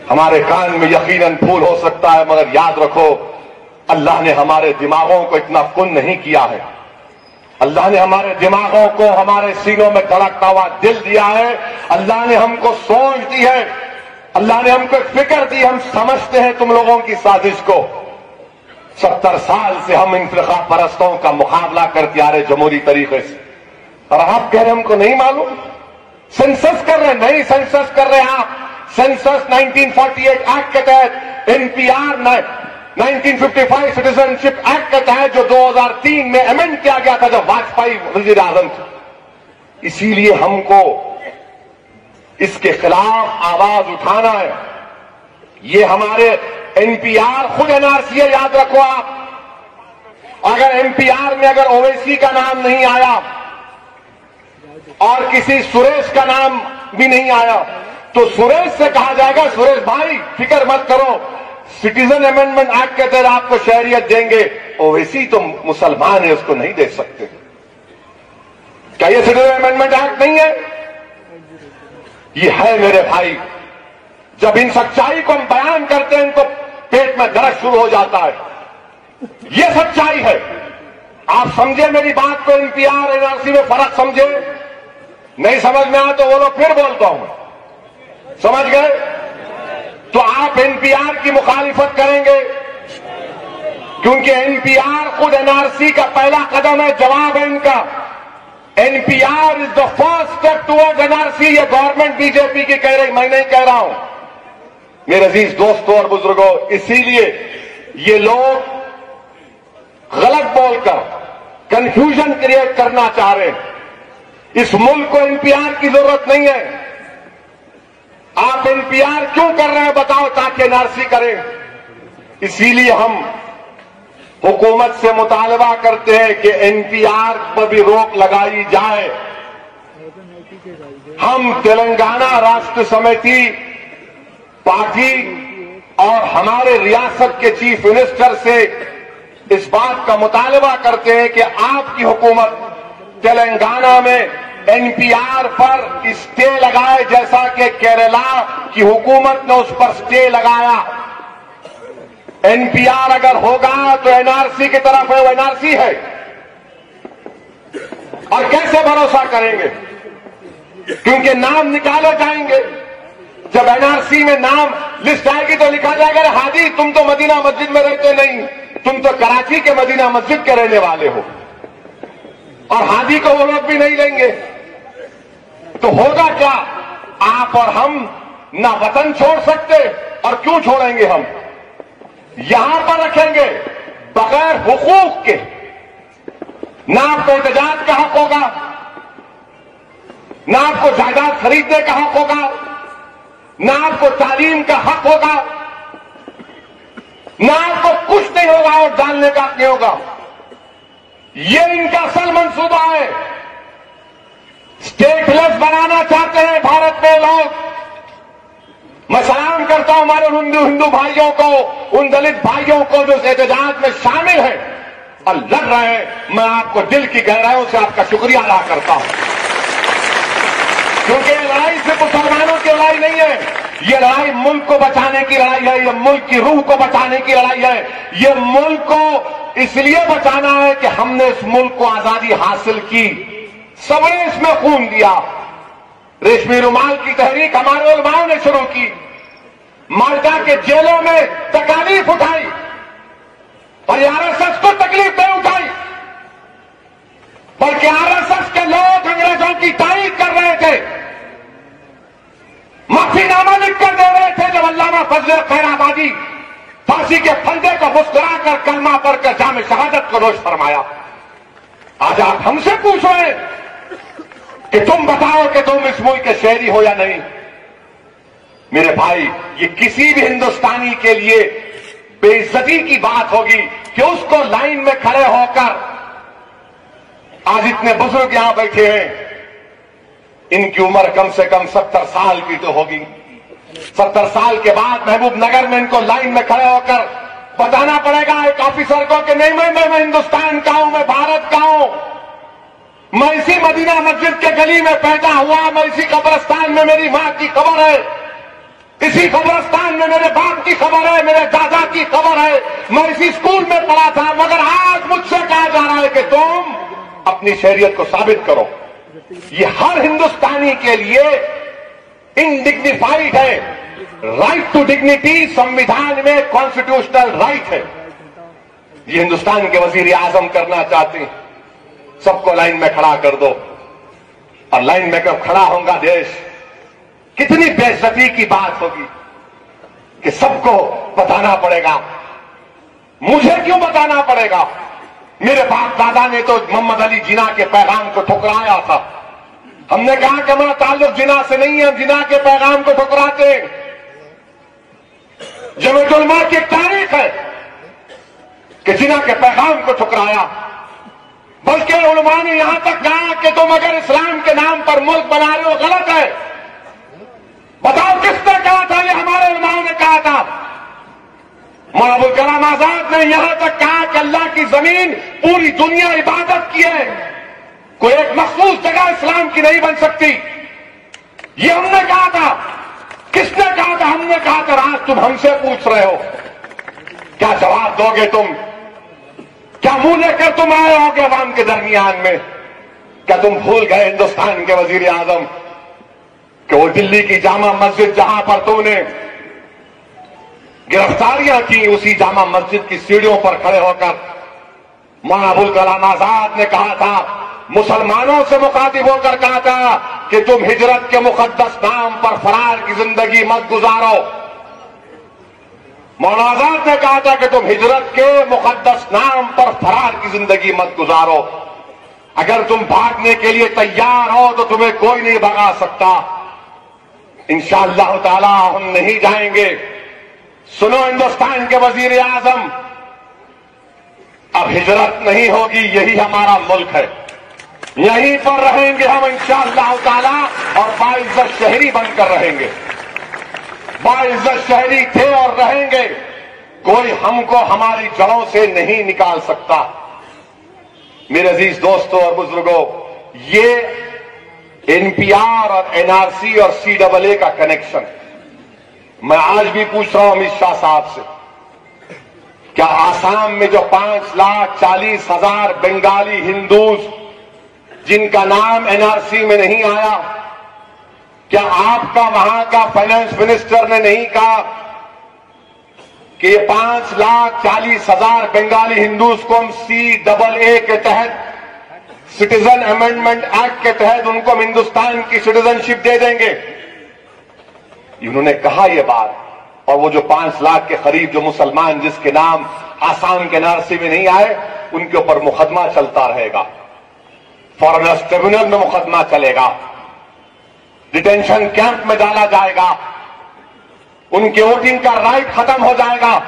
Speaker 1: ہمارے کان میں یقیناً پھول ہو سکتا ہے، مگر یاد رکھو، اللہ نے ہمارے دماغوں کو اتنا کن نہیں کیا ہے۔ اللہ نے ہمارے دماغوں کو ہمارے سینوں میں دھڑکتا ہوا دل دیا ہے۔ اللہ نے ہم کو سوچ دی ہے۔ اللہ نے ہم کو ایک فکر دی ہم سمجھتے ہیں تم لوگوں کی سازش کو۔ ستر سال سے ہم انتخا پرستوں کا مقابلہ کرتے آ رہے جمہوری طریقے سے۔ اور آپ کہہ رہے ہم کو نہیں معلوم۔ سینسس کر رہے نہیں سینسس کر رہے آپ۔ سینسس 1948 ایکٹ کے تحت۔ N P R 1955 citizenship act کے تحت جو دو ہزار تین میں امینڈ کیا گیا تھا جب واجپئی وزیر اعظم تھے۔ اسی لیے ہم کو اس کے خلاف آواز اٹھانا ہے۔ یہ ہمارے این پی آر، خود این آر سی یاد رکھو آپ۔ اگر این پی آر میں اگر اویسی کا نام نہیں آیا اور کسی سریش کا نام بھی نہیں آیا، تو سریش سے کہا جائے گا، سریش بھائی، فکر مت کرو۔ سٹیزن امینڈمنٹ ایکٹ کے تحت آپ کو شہریت دیں گے اویسی تو مسلمان ہے اس کو نہیں دے سکتے۔ کیا یہ سٹیزن امینڈمنٹ ایکٹ نہیں ہے؟ یہ ہے میرے بھائی۔ جب ان سچائی کو ہم بیان کرتے ہیں، ان کو پیٹ میں درد شروع ہو جاتا ہے۔ یہ سچائی ہے۔ آپ سمجھے میری بات کو N P R N R C میں فرق سمجھے نہیں سمجھ میں آ تو وہ لوگ پھر بولتا ہوں۔ سمجھ گئے؟ تو آپ این پی آر کی مخالفت کریں گے۔ کیونکہ این پی آر خود این آر سی کا پہلا قدم ہے، جواب ہے ان کا۔ N P R is the first step to N R C یہ گورنمنٹ بی جے پی کی کہہ رہی، میں نہیں کہہ رہا ہوں۔ میرے عزیز دوستوں اور بزرگوں، اسی لیے یہ لوگ غلط بول کر کنفیوژن کریٹ کرنا چاہ رہے ہیں۔ اس ملک کو این پی آر کی ضرورت نہیں ہے۔ آپ پی آر کیوں کر رہے ہیں بتاؤ تاکہ نرسی کریں؟ اسی لیے ہم حکومت سے مطالبہ کرتے ہیں کہ این پی آر پر بھی روک لگائی جائے۔ ہم تلنگانہ راشٹر سمیتی پارٹی اور ہمارے ریاست کے چیف منسٹر سے اس بات کا مطالبہ کرتے ہیں کہ آپ کی حکومت تلنگانہ میں این پی آر پر اسٹے لگائے جیسا کہ کیرلا کی حکومت نے اس پر اسٹے لگایا۔ این پی آر اگر ہوگا تو این آر سی کی طرف ہے، وہ این آر سی ہے۔ اور کیسے بھروسہ کریں گے؟ کیونکہ نام نکالے جائیں گے۔ جب این آر سی میں نام لسٹ آئے گی تو لکھا جائے گا، ہادی، تم تو مدینہ مسجد میں رہتے نہیں، تم تو کراچی کے مدینہ مسجد کے رہنے والے ہو۔ اور ہادی کو وہ لوگ بھی نہیں لیں گے۔ تو ہوگا کیا؟ آپ اور ہم نہ وطن چھوڑ سکتے اور کیوں چھوڑیں گے ہم؟ یہاں پر رکھیں گے بغیر حقوق کے۔ نہ آپ کو احتجاج کا حق ہوگا، نہ آپ کو جائیداد خریدنے کا حق ہوگا، نہ آپ کو تعلیم کا حق ہوگا، نہ آپ کو کچھ نہیں ہوگا اور جاننے کا حق نہیں ہوگا۔ یہ ان کا اصل منصوبہ ہے۔ اسٹیٹ لیس بنانا چاہتے ہیں بھارت میں لوگ۔ میں سلام کرتا ہوں ہمارے ہندو ہندو بھائیوں کو، ان دلت بھائیوں کو جو اس احتجاج میں شامل ہیں۔ اور لڑ رہے ہیں میں آپ کو دل کی گہرائیوں سے آپ کا شکریہ ادا کرتا ہوں۔ کیونکہ یہ لڑائی صرف مسلمانوں کی لڑائی نہیں ہے، یہ لڑائی ملک کو بچانے کی لڑائی ہے، یہ ملک کی روح کو بچانے کی لڑائی ہے۔ یہ ملک کو اس لیے بچانا ہے کہ ہم نے اس ملک کو آزادی حاصل کی۔ سب نے اس میں خون دیا۔ ریشمی رومال کی تحریک ہمارے علماؤں نے شروع کی۔ مالٹا کے جیلوں میں تکالیف اٹھائی۔ اور آر ایس ایس کو تکلیف نہیں اٹھائی۔ بلکہ آر ایس ایس کے لوگ انگریزوں کی تائید کر رہے تھے۔ معافی نامہ لکھ کر دے رہے تھے جب علامہ فضل خیر آبادی پھانسی کے پھندے کو مسکرا کر کلمہ پڑھ کر جامع شہادت کو روش فرمایا۔ آج آپ ہم سے پوچھ رہے ہیں کہ تم بتاؤ کہ تم اس ملک کے شہری ہو یا نہیں۔ میرے بھائی، یہ کسی بھی ہندوستانی کے لیے بے عزتی کی بات ہوگی کہ اس کو لائن میں کھڑے ہو کر آج اتنے بزرگ یہاں بیٹھے ہیں۔ ان کی عمر کم سے کم ستر سال کی تو ہوگی۔ ستر سال کے بعد محبوب نگر میں ان کو لائن میں کھڑے ہو کر بتانا پڑے گا ایک آفیسر کو کہ نہیں، میں میں ہندوستان کا ہوں، میں بھارت کا ہوں۔ میں اسی مدینہ مسجد کے گلی میں پیدا ہوا، میں اسی قبرستان میں میری ماں کی خبر ہے۔ اسی قبرستان میں میرے باپ کی خبر ہے، میرے دادا کی خبر ہے۔ میں اسی اسکول میں پڑھا تھا، مگر آج مجھ سے کہا جا رہا ہے کہ تم اپنی شہریت کو ثابت کرو۔ یہ ہر ہندوستانی کے لیے انڈگنیفائڈ ہے رائٹ ٹو ڈگنیٹی سموھان میں کانسٹیٹیوشنل رائٹ ہے یہ ہندوستان کے وزیر اعظم کرنا چاہتے ہیں سب کو لائن میں کھڑا کر دو اور لائن میں کب کھڑا ہوں گا دیش کتنی بےزتی کی بات ہوگی کہ سب کو بتانا پڑے گا مجھے کیوں بتانا پڑے گا میرے باپ دادا نے تو محمد علی جنا کے پیغام کو ٹھکرایا تھا ہم نے کہا کہ ہمارا تعلق جنا سے نہیں ہے، ہم جنا کے پیغام کو ٹھکراتے جمع علماء کی تاریخ ہے کہ جنا کے پیغام کو ٹھکرایا، بلکہ علماء نے یہاں تک کہا کہ تم اگر اسلام کے نام پر ملک بنا رہے ہو، غلط ہے۔ بتاؤ کس نے کہا تھا؟ یہ ہمارے علماء نے کہا تھا۔ مولانا الکلام آزاد نے یہاں تک کہا کہ اللہ کی زمین پوری دنیا عبادت کی ہے۔ کوئی ایک مخصوص جگہ اسلام کی نہیں بن سکتی۔ یہ ہم نے کہا تھا۔ کس نے کہا تھا؟ ہم نے کہا تھا آج تم ہم سے پوچھ رہے ہو۔ کیا جواب دو گے تم؟ کیا منہ لے کر تم آئے ہو گے عوام کے درمیان میں؟ کیا تم بھول گئے ہندوستان کے وزیر اعظم کہ وہ دلی کی جامع مسجد جہاں پر تم نے گرفتاریاں کی، اسی جامع مسجد کی سیڑھیوں پر کھڑے ہو کر مولانا ابوال کلام آزاد نے کہا تھا مسلمانوں سے مخاطب ہو کر کہا تھا کہ تم ہجرت کے مقدس نام پر فرار کی زندگی مت گزارو۔ مولانا آزاد نے کہا تھا کہ تم ہجرت کے مقدس نام پر فرار کی زندگی مت گزارو۔ اگر تم بھاگنے کے لیے تیار ہو تو تمہیں کوئی نہیں بھگا سکتا۔ انشاءاللہ اللہ تعالی ہم نہیں جائیں گے۔ سنو ہندوستان کے وزیر اعظم، اب ہجرت نہیں ہوگی، یہی ہمارا ملک ہے۔ یہیں پر رہیں گے ہم انشاءاللہ اللہ تعالی اور باعزت شہری بن کر رہیں گے۔ باعزت شہری تھے اور رہیں گے۔ کوئی ہم کو ہماری جڑوں سے نہیں نکال سکتا۔ میرے عزیز دوستوں اور بزرگوں یہ این پی آر اور این آر سی اور سی ڈبل اے کا کنیکشن میں آج بھی پوچھ رہا ہوں امت شاہ صاحب سے، کیا آسام میں جو پانچ لاکھ چالیس ہزار بنگالی ہندوز جن کا نام این آر سی میں نہیں آیا، کیا آپ کا وہاں کا فائنانس منسٹر نے نہیں کہا کہ یہ پانچ لاکھ چالیس ہزار بنگالی ہندوز کو ہم سی ڈبل اے کے تحت سٹیزن امینڈمنٹ ایکٹ کے تحت ان کو ہم ہندوستان کی سٹیزن شپ دے دیں گے؟ انہوں نے کہا یہ بات، اور وہ جو پانچ لاکھ کے قریب جو مسلمان جس کے نام آسام کے نارسی میں نہیں آئے، ان کے اوپر مقدمہ چلتا رہے گا۔ فارنرس ٹریبونل میں مقدمہ چلے گا۔ ڈیٹینشن کیمپ میں ڈالا جائے گا۔ ان کے ووٹنگ کا رائٹ ختم ہو جائے گا۔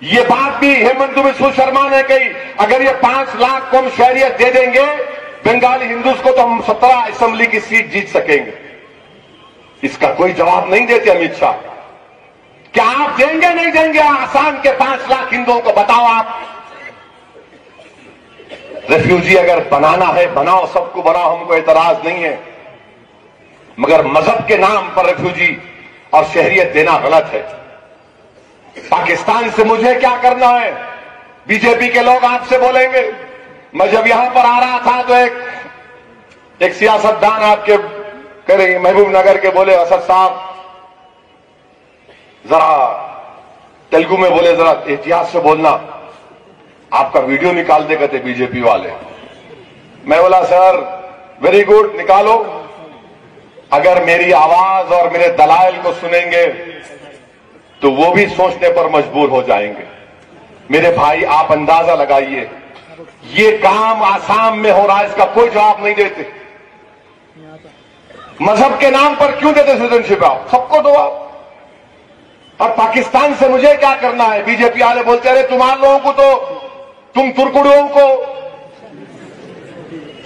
Speaker 1: یہ بات بھی ہیمنت بسو شرما نے کہی۔ اگر یہ پانچ لاکھ کو ہم شہریت دے دیں گے، بنگالی ہندوز کو تو ہم سترہ اسمبلی کی سیٹ جیت سکیں گے۔ اس کا کوئی جواب نہیں دیتے امت شاہ۔ کیا آپ دیں گے، نہیں دیں گے؟ آسام کے پانچ لاکھ ہندوؤں کو بتاؤ آپ۔ ریفیوجی اگر بنانا ہے، بناؤ، سب کو بناؤ، ہم کو اعتراض نہیں ہے۔ مگر مذہب کے نام پر ریفیوجی اور شہریت دینا غلط ہے۔ پاکستان سے مجھے کیا کرنا ہے؟ بی جے پی کے لوگ آپ سے بولیں گے۔ میں جب یہاں پر آ رہا تھا تو ایک ایک سیاست دان آپ کے کہہ رہے محبوب نگر کے بولے اسد صاحب، ذرا تیلگو میں بولے، ذرا احتیاط سے بولنا۔ آپ کا ویڈیو نکال دے گئے بی جے پی والے۔ میں بولا، سر ویری گڈ نکالو۔ اگر میری آواز اور میرے دلائل کو سنیں گے تو وہ بھی سوچنے پر مجبور ہو جائیں گے۔ میرے بھائی، آپ اندازہ لگائیے، یہ کام آسام میں ہو رہا ہے، اس کا کوئی جواب نہیں دیتے۔ مذہب کے نام پر کیوں دیتے سٹیزن شپ آپ؟ سب کو دو آپ اور پاکستان سے مجھے کیا کرنا ہے؟ بی جے پی والے بولتے رہے تمہارے لوگوں کو تو تم ترکڑوں کو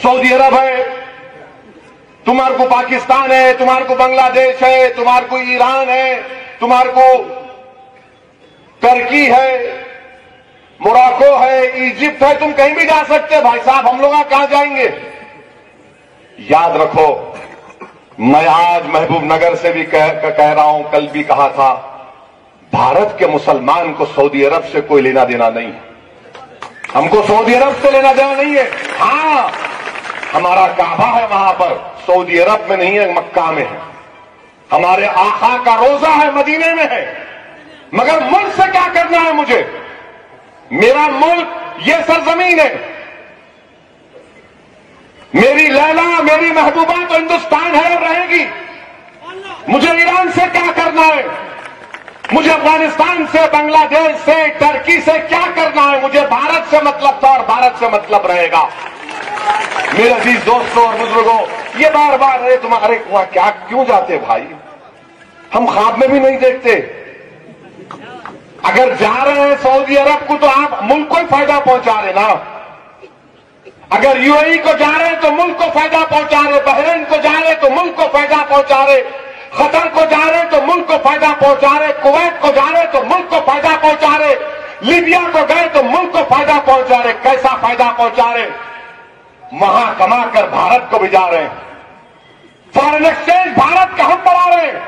Speaker 1: سعودی عرب ہے، تمہار کو پاکستان ہے، تمہار کو بنگلہ دیش ہے، تمہار کو ایران ہے، تمہار کو ترکی ہے، موراکو ہے، ایجپٹ ہے، تم کہیں بھی جا سکتے، بھائی صاحب، ہم لوگ کہاں جائیں گے؟ یاد رکھو، میں آج محبوب نگر سے بھی کہہ رہا ہوں، کل بھی کہا تھا، بھارت کے مسلمان کو سعودی عرب سے کوئی لینا دینا نہیں۔ ہے ہم کو سعودی عرب سے لینا دینا نہیں ہے۔ ہاں ہمارا کعبہ ہے وہاں پر۔ سعودی عرب میں نہیں ہے، مکہ میں ہے۔ ہمارے آخا کا روزہ ہے مدینے میں ہے۔ مگر ملک سے کیا کرنا ہے مجھے؟ میرا ملک یہ سرزمین ہے۔ میری لیلا، میری محبوبہ تو ہندوستان ہے اور رہے گی۔ مجھے ایران سے کیا کرنا ہے؟ مجھے افغانستان سے، بنگلہ دیش سے ٹرکی سے کیا کرنا ہے؟ مجھے بھارت سے مطلب تھا اور بھارت سے مطلب رہے گا۔ میرے عزیز دوستوں اور بزرگوں یہ بار بار ارے تمہارے وہاں کیا کیوں جاتے بھائی؟ ہم خواب میں بھی نہیں دیکھتے۔ اگر جا رہے ہیں سعودی عرب کو تو آپ ملک کو ہی فائدہ پہنچا رہے نا۔ اگر یو اے کو جا رہے ہیں تو ملک کو فائدہ پہنچا رہے بحرین کو جا رہے تو ملک کو فائدہ پہنچا رہے خطر کو جا رہے تو ملک کو فائدہ پہنچا رہے کویت کو جا رہے تو ملک کو فائدہ پہنچا رہے لیبیا کو گئے تو ملک کو فائدہ پہنچا رہے کیسا فائدہ پہنچا رہے وہاں کما کر بھارت کو بھی جا رہے ہیں۔ فارن ایکسچینج بھارت کا ہم پر آ رہے ہیں۔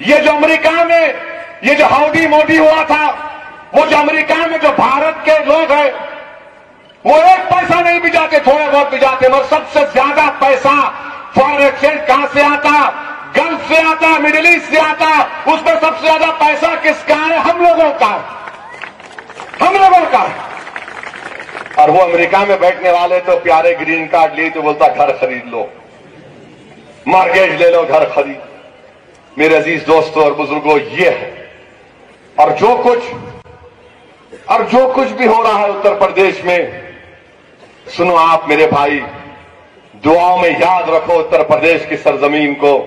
Speaker 1: یہ جو امریکہ میں یہ جو ہاؤڈی موڈی ہوا تھا، وہ جو امریکہ میں جو بھارت کے لوگ ہیں، وہ ایک پیسہ نہیں بجاتے تھوڑے بہت بھی جاتے، مگر سب سے زیادہ پیسہ فارن ایکسچینج کہاں سے آتا؟ گلف سے آتا ہے مڈل ایسٹ سے آتا ہے اس پر سب سے زیادہ پیسہ کس کا ہے؟ ہم لوگوں کا ہے۔ ہم لوگوں کا ہے۔ اور وہ امریکہ میں بیٹھنے والے تو پیارے گرین کارڈ لیے تو بولتا، گھر خرید لو۔ مارگیج لے لو، گھر خرید۔ میرے عزیز دوستوں اور بزرگوں یہ ہے۔ اور جو کچھ، اور جو کچھ بھی ہو رہا ہے اتر پردیش میں، سنو آپ میرے بھائی، دعاؤں میں یاد رکھو اتر پردیش کی سرزمین کو۔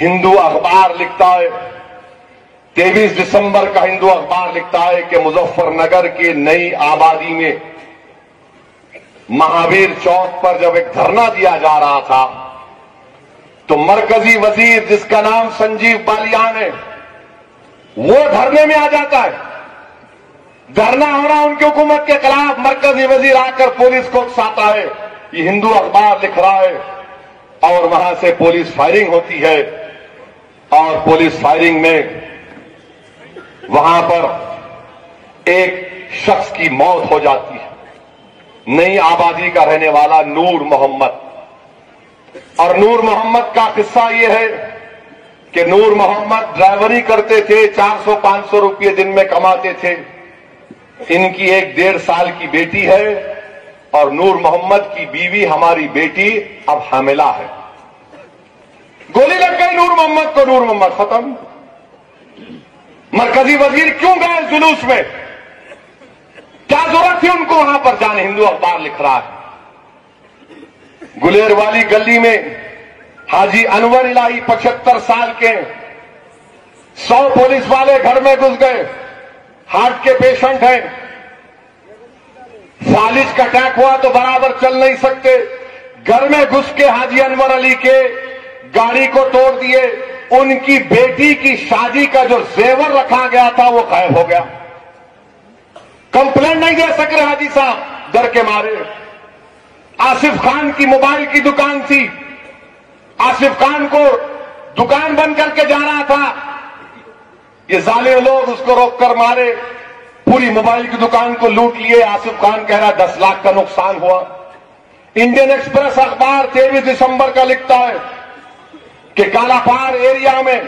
Speaker 1: ہندو اخبار لکھتا ہے۔ تیئیس دسمبر کا ہندو اخبار لکھتا ہے کہ مظفر نگر کی نئی آبادی میں مہاویر چوک پر جب ایک دھرنا دیا جا رہا تھا، تو مرکزی وزیر جس کا نام سنجیو بالیان ہے، وہ دھرنے میں آ جاتا ہے۔ دھرنا ہو رہا ان کی حکومت کے خلاف، مرکزی وزیر آ کر پولیس کو اکساتا ہے۔ یہ ہندو اخبار لکھ رہا ہے اور وہاں سے پولیس فائرنگ ہوتی ہے۔ اور پولیس فائرنگ میں وہاں پر ایک شخص کی موت ہو جاتی ہے۔ نئی آبادی کا رہنے والا نور محمد۔ اور نور محمد کا قصہ یہ ہے کہ نور محمد ڈرائیوری کرتے تھے، چار سو، پانچ سو روپئے دن میں کماتے تھے۔ ان کی ایک ڈیڑھ سال کی بیٹی ہے اور نور محمد کی بیوی ہماری بیٹی اب حاملہ ہے۔ گولی لگ گئی نور محمد کو نور محمد ختم۔ مرکزی وزیر کیوں گئے جلوس میں؟ کیا ضرورت تھی ان کو وہاں پر جانے؟ ہندو اخبار لکھ رہا ہے۔ گلیر والی گلی میں حاجی انور الہی پچہتر سال کے سو پولیس والے گھر میں گھس گئے۔ ہارٹ کے پیشنٹ ہیں۔ فالج کا اٹیک ہوا تو برابر چل نہیں سکتے۔ گھر میں گھس کے حاجی انور علی کے گاڑی کو توڑ دیے، ان کی بیٹی کی شادی کا جو زیور رکھا گیا تھا، وہ غائب ہو گیا۔ کمپلین نہیں دے سک رہے حاجی صاحب، ڈر کے مارے۔ آصف خان کی موبائل کی دکان تھی۔ آصف خان کو دکان بند کر کے جا رہا تھا۔ یہ ظالم لوگ اس کو روک کر مارے۔ پوری موبائل کی دکان کو لوٹ لیے۔ آصف خان کہہ رہا دس لاکھ کا نقصان ہوا۔ انڈین ایکسپریس اخبار تیئیس دسمبر کا لکھتا ہے کہ کالا پار ایریا میں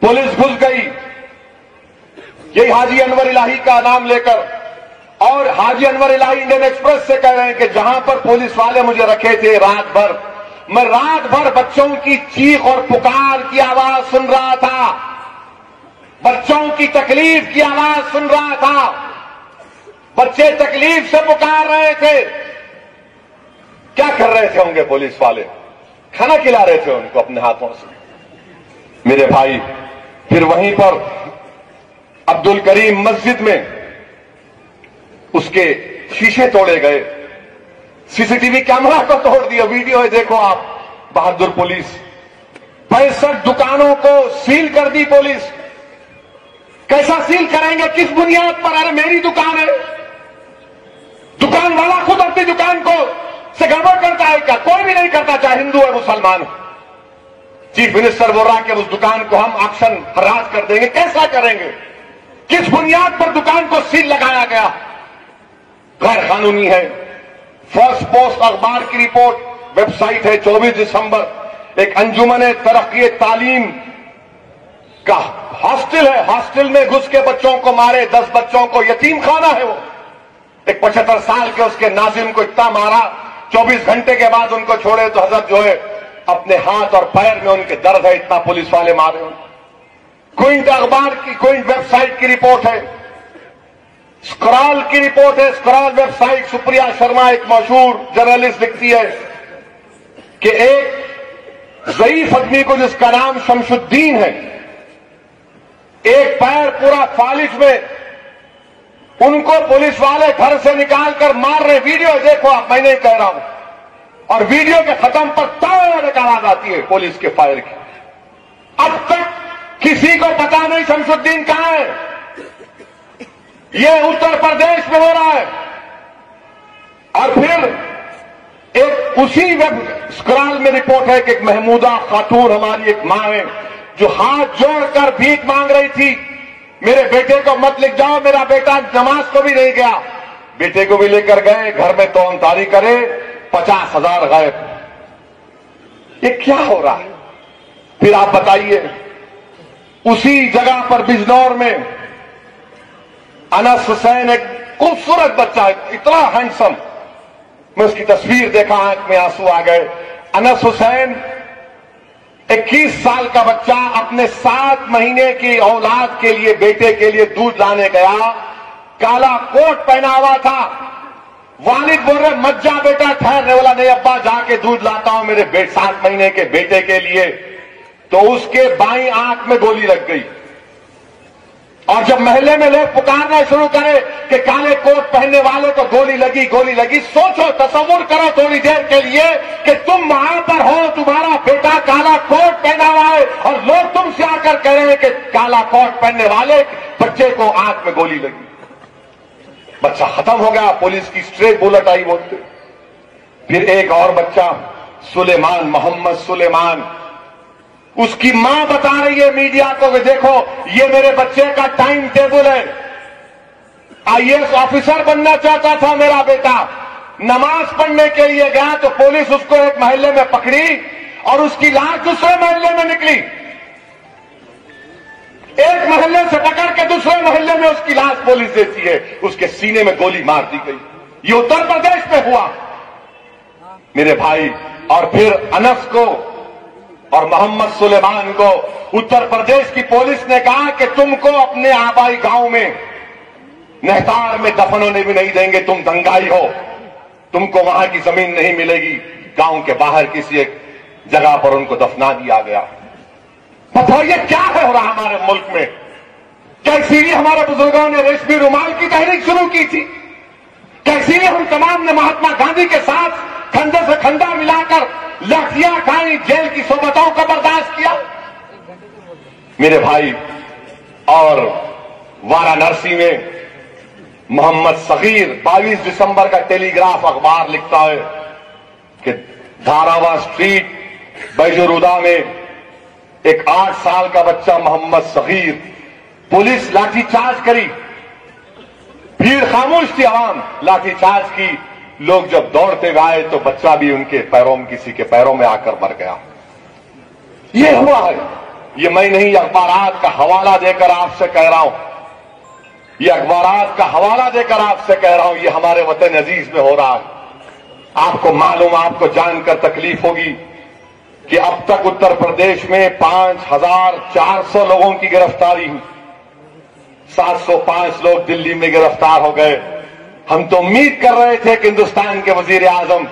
Speaker 1: پولیس گھس گئی۔ یہی حاجی انور الہی کا نام لے کر اور حاجی انور الہی انڈین ایکسپریس سے کہہ رہے ہیں کہ جہاں پر پولیس والے مجھے رکھے تھے رات بھر، میں رات بھر بچوں کی چیخ اور پکار کی آواز سن رہا تھا۔ بچوں کی تکلیف کی آواز سن رہا تھا۔ بچے تکلیف سے پکار رہے تھے۔ کیا کر رہے تھے ہوں گے پولیس والے؟ کھانا کھلا رہے تھے ان کو اپنے ہاتھوں سے۔ میرے بھائی، پھر وہیں پر عبد الکریم مسجد میں اس کے شیشے توڑے گئے۔ سی سی ٹی وی کیمرہ کو توڑ دیا۔ ویڈیو ہے، دیکھو آپ۔ بہادر پولیس۔ پینسٹھ دکانوں کو سیل کر دی پولیس۔ کیسا سیل کریں گے؟ کس بنیاد پر؟ ارے، میری دکان ہے۔ دکان والا خود اپنی دکان کو سے گڑبڑ کرتا ہے کیا؟ کوئی بھی نہیں کرتا چاہے ہندو ہے، مسلمان چیف منسٹر بول رہا کہ اس دکان کو ہم آکشن ہراج کر دیں گے۔ کیسا کریں گے۔ کس بنیاد پر دکان کو سیل لگایا گیا؟ غیر قانونی ہے۔ فرسٹ پوسٹ اخبار کی رپورٹ، ویب سائٹ ہے چوبیس دسمبر۔ ایک انجمن ترقی تعلیم کا ہاسٹل ہے۔ ہاسٹل میں گھس کے بچوں کو مارے، دس بچوں کو یتیم خانہ ہے وہ۔ ایک پچہتر سال کے اس کے ناظم کو اتنا مارا۔ چوبیس گھنٹے کے بعد ان کو چھوڑے تو حضرت جو ہے اپنے ہاتھ اور پیر میں ان کے درد ہے، اتنا پولیس والے مارے ان کوئنٹ اخبار کی، کوئنٹ ویب سائٹ کی رپورٹ ہے۔ اسکرال کی رپورٹ ہے۔ Scroll website Supriya Sharma ایک مشہور جرنلسٹ لکھتی ہے کہ ایک ضعیف آدمی کو جس کا نام شمش الدین ہے، ایک پیر پورا فالج میں ان کو پولیس والے گھر سے نکال کر مار رہے ویڈیو دیکھو آپ، میں نہیں کہہ رہا ہوں۔ اور ویڈیو کے ختم پر تاڑ آواز آتی ہے پولیس کے فائر کی۔ اب تک کسی کو پتا نہیں شمس الدین کہاں ہے۔ یہ اتر پردیش میں ہو رہا ہے۔ اور پھر ایک اسی ویب اسکرال میں رپورٹ ہے کہ ایک محمودہ خاتون ہماری ایک ماں ہے جو ہاتھ جوڑ کر بھیک مانگ رہی تھی۔ میرے بیٹے کو مت لکھ جاؤ، میرا بیٹا نماز کو بھی نہیں گیا۔ بیٹے کو بھی لے کر گئے، گھر میں تو تاری کرے، پچاس ہزار غائب۔ یہ کیا ہو رہا ہے؟ پھر آپ بتائیے، اسی جگہ پر بجنور میں انس حسین ایک خوبصورت بچہ ہے، اتنا ہینڈسم۔ میں اس کی تصویر دیکھا، آنکھ میں آنسو آ گئے۔ انس حسین اکیس سال کا بچہ اپنے سات مہینے کی اولاد کے لیے، بیٹے کے لیے دودھ لانے گیا۔ کالا کوٹ پہنا ہوا تھا۔ والد بول رہے، مت جا بیٹا ٹھہرنے والا نہیں ابا، جا کے دودھ لاتا ہوں میرے سات مہینے کے بیٹے کے لیے۔ تو اس کے بائیں آنکھ میں گولی لگ گئی۔ اور جب محلے میں لوگ پکارنا شروع کرے کہ کالے کوٹ پہننے والے کو گولی لگی گولی لگی، سوچو، تصور کرو تھوڑی دیر کے لیے کہ تم وہاں پر ہو، تمہارا بیٹا کالا کوٹ پہنا ہوا ہے اور لوگ تم سے آ کر کہہ رہے ہیں کہ کالا کوٹ پہننے والے بچے کو آنکھ میں گولی لگی۔ بچہ ختم ہو گیا، پولیس کی اسٹریٹ بولٹ آئی بولتے پھر ایک اور بچہ، سلیمان، محمد سلیمان اس کی ماں بتا رہی ہے میڈیا کو کہ دیکھو، یہ میرے بچے کا ٹائم ٹیبل ہے۔ آئی ایس آفیسر بننا چاہتا تھا میرا بیٹا۔ نماز پڑھنے کے لیے گیا تو پولیس اس کو ایک محلے میں پکڑی اور اس کی لاش دوسرے محلے میں نکلی۔ ایک محلے سے پکڑ کے دوسرے محلے میں اس کی لاش پولیس دیتی ہے۔ اس کے سینے میں گولی مار دی گئی۔ یہ اتر پردیش میں ہوا۔ میرے بھائی، اور پھر انس کو اور محمد سلیمان کو اتر پردیش کی پولیس نے کہا کہ تم کو اپنے آبائی گاؤں میں نہتار میں دفن ہونے بھی نہیں دیں گے، تم دنگائی ہو۔ تم کو وہاں کی زمین نہیں ملے گی۔ گاؤں کے باہر کسی ایک جگہ پر ان کو دفنا دیا گیا۔ بتائیے کیا ہے ہو رہا ہمارے ملک میں؟ کیا اسی لیے ہمارے بزرگوں نے ریشمی رومال کی تحریک شروع کی تھی۔ کیا اسی لیے ہم تمام نے مہاتما گاندھی کے ساتھ کندھے سے کھندا ملا کر لاٹیاں کھائی جیل کی صحبتوں کا برداشت کیا؟ میرے بھائی، اور وارانسی میں محمد صغیر بائیس دسمبر کا ٹیلی گراف اخبار لکھتا ہے کہ دھاراوا اسٹریٹ بیجورودا میں ایک آٹھ سال کا بچہ محمد صغیر پولیس لاٹھی چارج کری۔ بھیڑ خاموش تھی عوام، لاٹھی چارج کی لوگ جب دوڑتے گئے تو بچہ بھی ان کے پیروں میں کسی کے پیروں میں آ کر مر گیا۔ یہ ہوا؟ ہے؟ یہ میں نہیں اخبارات کا حوالہ دے کر آپ سے کہہ رہا ہوں۔ یہ اخبارات کا حوالہ دے کر آپ سے کہہ رہا ہوں یہ ہمارے وطن عزیز میں ہو رہا ہے۔ آپ کو معلوم آپ کو جان کر تکلیف ہوگی کہ اب تک اتر پردیش میں پانچ ہزار چار سو لوگوں کی گرفتاری ہوئی۔ سات سو پانچ لوگ دلی میں گرفتار ہو گئے۔ ہم تو امید کر رہے تھے کہ ہندوستان کے وزیر اعظم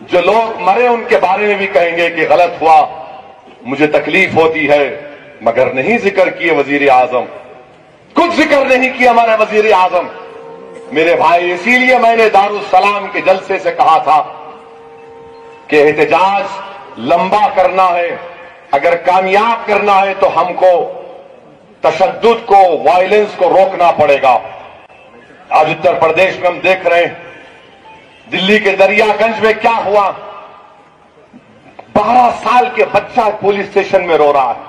Speaker 1: جو لوگ مرے ان کے بارے میں بھی کہیں گے کہ غلط ہوا، مجھے تکلیف ہوتی ہے، مگر نہیں ذکر کیے وزیر اعظم۔ کچھ ذکر نہیں کیا ہمارے وزیر اعظم۔ میرے بھائی، اسی لیے میں نے دارالسلام کے جلسے سے کہا تھا کہ احتجاج لمبا کرنا ہے۔ اگر کامیاب کرنا ہے تو ہم کو تشدد کو وائلنس کو روکنا پڑے گا۔ آج اتر پردیش میں ہم دیکھ رہے ہیں، دلی کے دریا گنج میں کیا ہوا؟ بارہ سال کے بچہ پولیس اسٹیشن میں رو رہا ہے۔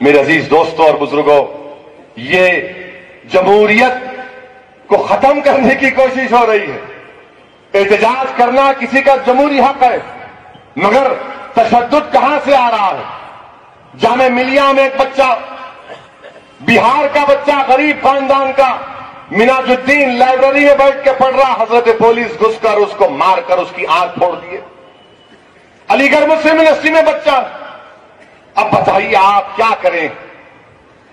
Speaker 1: میرے عزیز دوستوں اور بزرگوں یہ جمہوریت کو ختم کرنے کی کوشش ہو رہی ہے۔ احتجاج کرنا کسی کا جمہوری حق ہے، مگر تشدد کہاں سے آ رہا ہے؟ جامع ملیہ میں ایک بچہ، بہار کا بچہ، غریب خاندان کا مناج الدین لائبریری میں بیٹھ کے پڑھ رہا، حضرت پولیس گھس کر اس کو مار کر اس کی آنکھ پھوڑ دیے۔ علی گڑھ مسلم یونیورسٹی میں بچہ۔ اب بتائیے آپ کیا کریں؟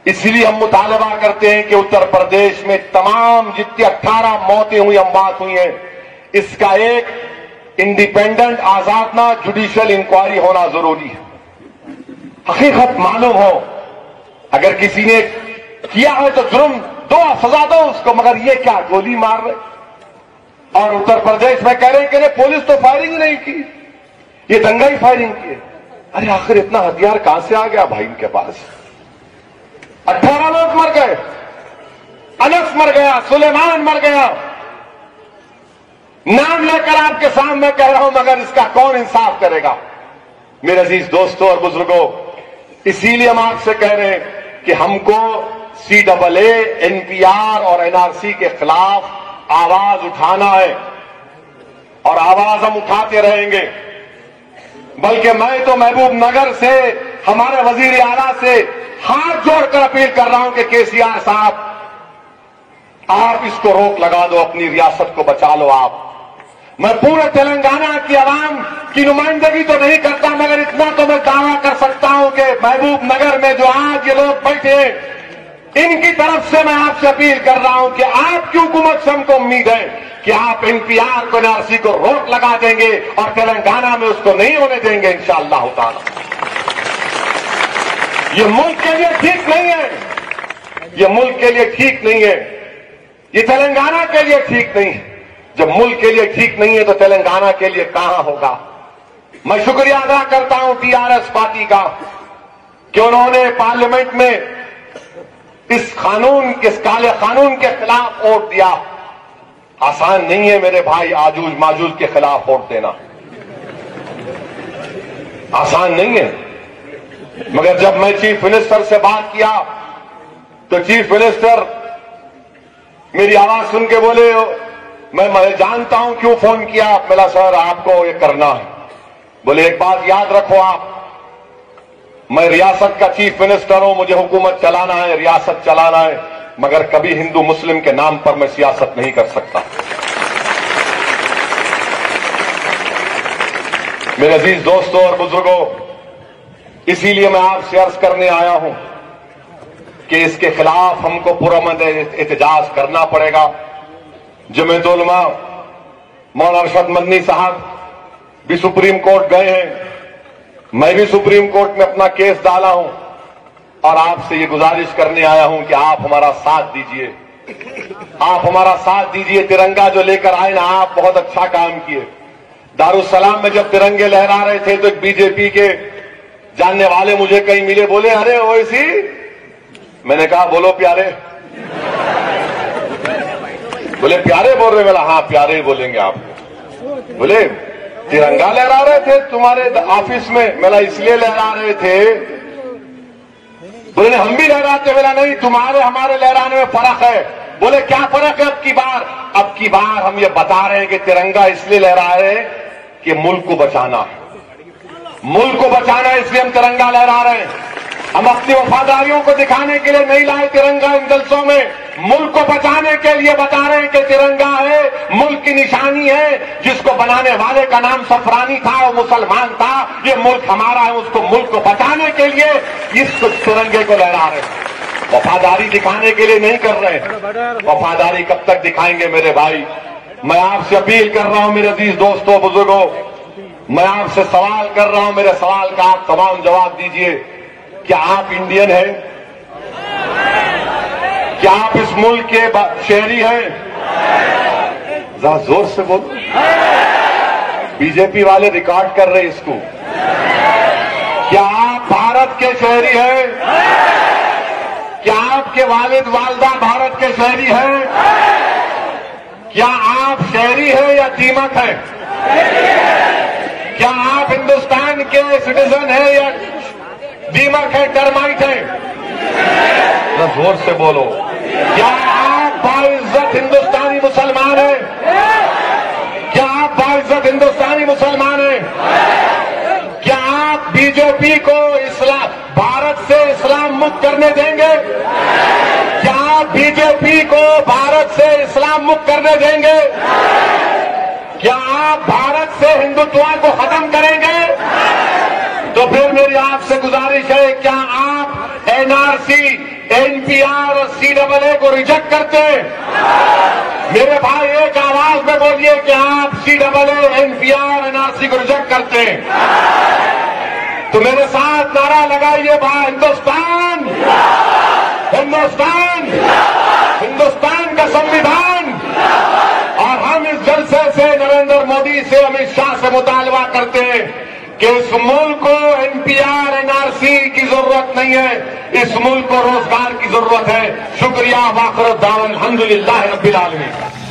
Speaker 1: اسی لیے ہم مطالبہ کرتے ہیں کہ اتر پردیش میں تمام جتنی اٹھارہ موتیں ہوئی اموات ہوئی ہیں، اس کا ایک انڈیپینڈنٹ آزاد نہ جوڈیشل انکوائری ہونا ضروری ہے۔ حقیقت معلوم ہو، اگر کسی نے کیا ہے تو جرم دو سزا دو، اس کو مگر یہ کیا گولی مار رہے؟ اور اتر پردیش میں کہہ رہے کہ پولیس تو فائرنگ نہیں کی۔ یہ دنگا ہی فائرنگ کی ہے۔ ارے آخر اتنا ہتھیار کہاں سے آ گیا بھائی ان کے پاس؟ اٹھارہ لوگ مر گئے۔ انس مر گیا، سلیمان مر گیا۔ نام لے کر آپ کے سامنے کہہ رہا ہوں، مگر اس کا کون انصاف کرے گا؟ میرے عزیز دوستوں اور بزرگوں، اسی لیے ہم آپ سے کہہ رہے ہیں کہ ہم کو C double A N P R اور این آر سی کے خلاف آواز اٹھانا ہے اور آواز ہم اٹھاتے رہیں گے۔ بلکہ میں تو محبوب نگر سے، ہمارے وزیر اعلیٰ سے ہاتھ جوڑ کر اپیل کر رہا ہوں کہ کے سی آر صاحب، آپ اس کو روک لگا دو، اپنی ریاست کو بچا لو آپ۔ میں پورے تلنگانہ کی عوام کی نمائندگی تو نہیں کرتا، مگر اتنا تو میں دعویٰ کر سکتا ہوں کہ محبوب نگر میں جو آج یہ لوگ بیٹھے ان کی طرف سے میں آپ سے اپیل کر رہا ہوں کہ آپ کی حکومت سے ہم کو امید ہے کہ آپ این پی آر کو نارسی کو روک لگا دیں گے اور تلنگانہ میں اس کو نہیں ہونے دیں گے انشاءاللہ شاء تعالی۔ یہ ملک کے لیے ٹھیک نہیں ہے۔ یہ ملک کے لیے ٹھیک نہیں ہے۔ یہ تلنگانہ کے لیے ٹھیک نہیں ہے۔ جب ملک کے لیے ٹھیک نہیں ہے تو تلنگانہ کے لیے کہاں ہوگا؟ میں شکریہ ادا کرتا ہوں ٹی آر ایس پارٹی کا کہ انہوں نے پارلیمنٹ میں اس قانون، اس کالے قانون کے خلاف ووٹ دیا۔ آسان نہیں ہے میرے بھائی آجوج ماجوج کے خلاف ووٹ دینا۔ آسان نہیں ہے۔ مگر جب میں چیف منسٹر سے بات کیا، تو چیف منسٹر میری آواز سن کے بولے، میں جانتا ہوں کیوں فون کیا؟ میرا سر، آپ کو یہ کرنا ہے۔ بولے، ایک بات یاد رکھو آپ۔ میں ریاست کا چیف منسٹر ہوں، مجھے حکومت چلانا ہے، ریاست چلانا ہے، مگر کبھی ہندو مسلم کے نام پر میں سیاست نہیں کر سکتا۔ میرے عزیز دوستوں اور بزرگوں، اسی لیے میں آپ سے عرض کرنے آیا ہوں کہ اس کے خلاف ہم کو پورا مند احتجاج کرنا پڑے گا۔ جمعیت علماء مولانا ارشد مدنی صاحب بھی سپریم کورٹ گئے ہیں۔ میں بھی سپریم کورٹ میں اپنا کیس ڈالا ہوں اور آپ سے یہ گزارش کرنے آیا ہوں کہ آپ ہمارا ساتھ دیجیے۔ آپ ہمارا ساتھ دیجیے، ترنگا جو لے کر آئے نا، آپ بہت اچھا کام کیے۔ دارالسلام میں جب ترنگے لہرا رہے تھے تو ایک بی جے پی کے جاننے والے مجھے کہیں ملے، بولے، ارے اویسی میں نے کہا، بولو پیارے۔ بولے، پیارے بول رہے بولا ہاں پیارے بولیں گے آپ۔ بولے ترنگا لہرا رہے تھے، تمہارے آفس میں میرا اس لیے لہرا رہے تھے۔ بولے، ہم بھی لہراتے میرا نہیں، تمہارے، ہمارے لہرانے میں فرق ہے۔ بولے، کیا فرق ہے اب کی بار؟ اب کی بار ہم یہ بتا رہے ہیں کہ ترنگا اس لیے لہرا رہے کہ ملک کو بچانا۔ ملک کو بچانا اس لیے ہم ترنگا لہرا رہے ہیں۔ ہم اپنی وفاداریوں کو دکھانے کے لیے نہیں لائے ترنگا ان جلسوں میں۔ ملک کو بچانے کے لیے بتا رہے ہیں کہ ترنگا ہے، ملک کی نشانی ہے۔ جس کو بنانے والے کا نام سفرانی تھا اور مسلمان تھا، یہ ملک ہمارا ہے۔ اس کو ملک کو بچانے کے لیے اس ترنگے کو لہرا رہے ہیں۔ وفاداری دکھانے کے لیے نہیں کر رہے۔ وفاداری کب تک دکھائیں گے میرے بھائی؟ میں آپ سے اپیل کر رہا ہوں میرے عزیز دوستوں بزرگوں میں آپ سے سوال کر رہا ہوں، میرے سوال کا آپ تمام جواب دیجیے۔ کیا آپ انڈین ہیں؟ کیا آپ اس ملک کے شہری ہیں؟ ذرا زور سے بول بی جے پی والے ریکارڈ کر رہے اس کو۔ کیا آپ بھارت کے شہری ہیں؟ کیا آپ کے والد والدہ بھارت کے شہری ہیں؟ کیا آپ شہری ہیں یا قیمت ہیں؟ کیا آپ ہندوستان کے سٹیزن ہیں یا دیمک ہے ٹرمائٹ ہے زور سے بولو۔ کیا آپ باعزت ہندوستانی مسلمان ہیں؟ کیا آپ باعزت ہندوستانی مسلمان ہیں؟ کیا آپ بی جے پی کو اسلام بھارت سے اسلام مکت کرنے دیں گے؟ کیا آپ بی جے پی کو بھارت سے اسلام مکت کرنے دیں گے؟ کیا آپ بھارت سے ہندوتوا کو ختم کریں گے؟ میری آپ سے گزارش ہے، کیا آپ N R C N P R اور سی ڈبل اے کو ریجیکٹ کرتے؟ میرے بھائی، ایک آواز میں بولیے کہ آپ C double A N P R N R C کو ریجیکٹ کرتے؟ تو میرے ساتھ نعرہ لگائیے بھائی، ہندوستان! ہندوستان! ہندوستان کا سنویدھان! اور ہم اس جلسے سے نریندر مودی سے امت شاہ سے مطالبہ کرتے ہیں۔ کہ اس ملک کو N P R N R C کی ضرورت نہیں ہے، اس ملک کو روزگار کی ضرورت ہے۔ شکریہ، واخر الحمد للہ رب العالمین۔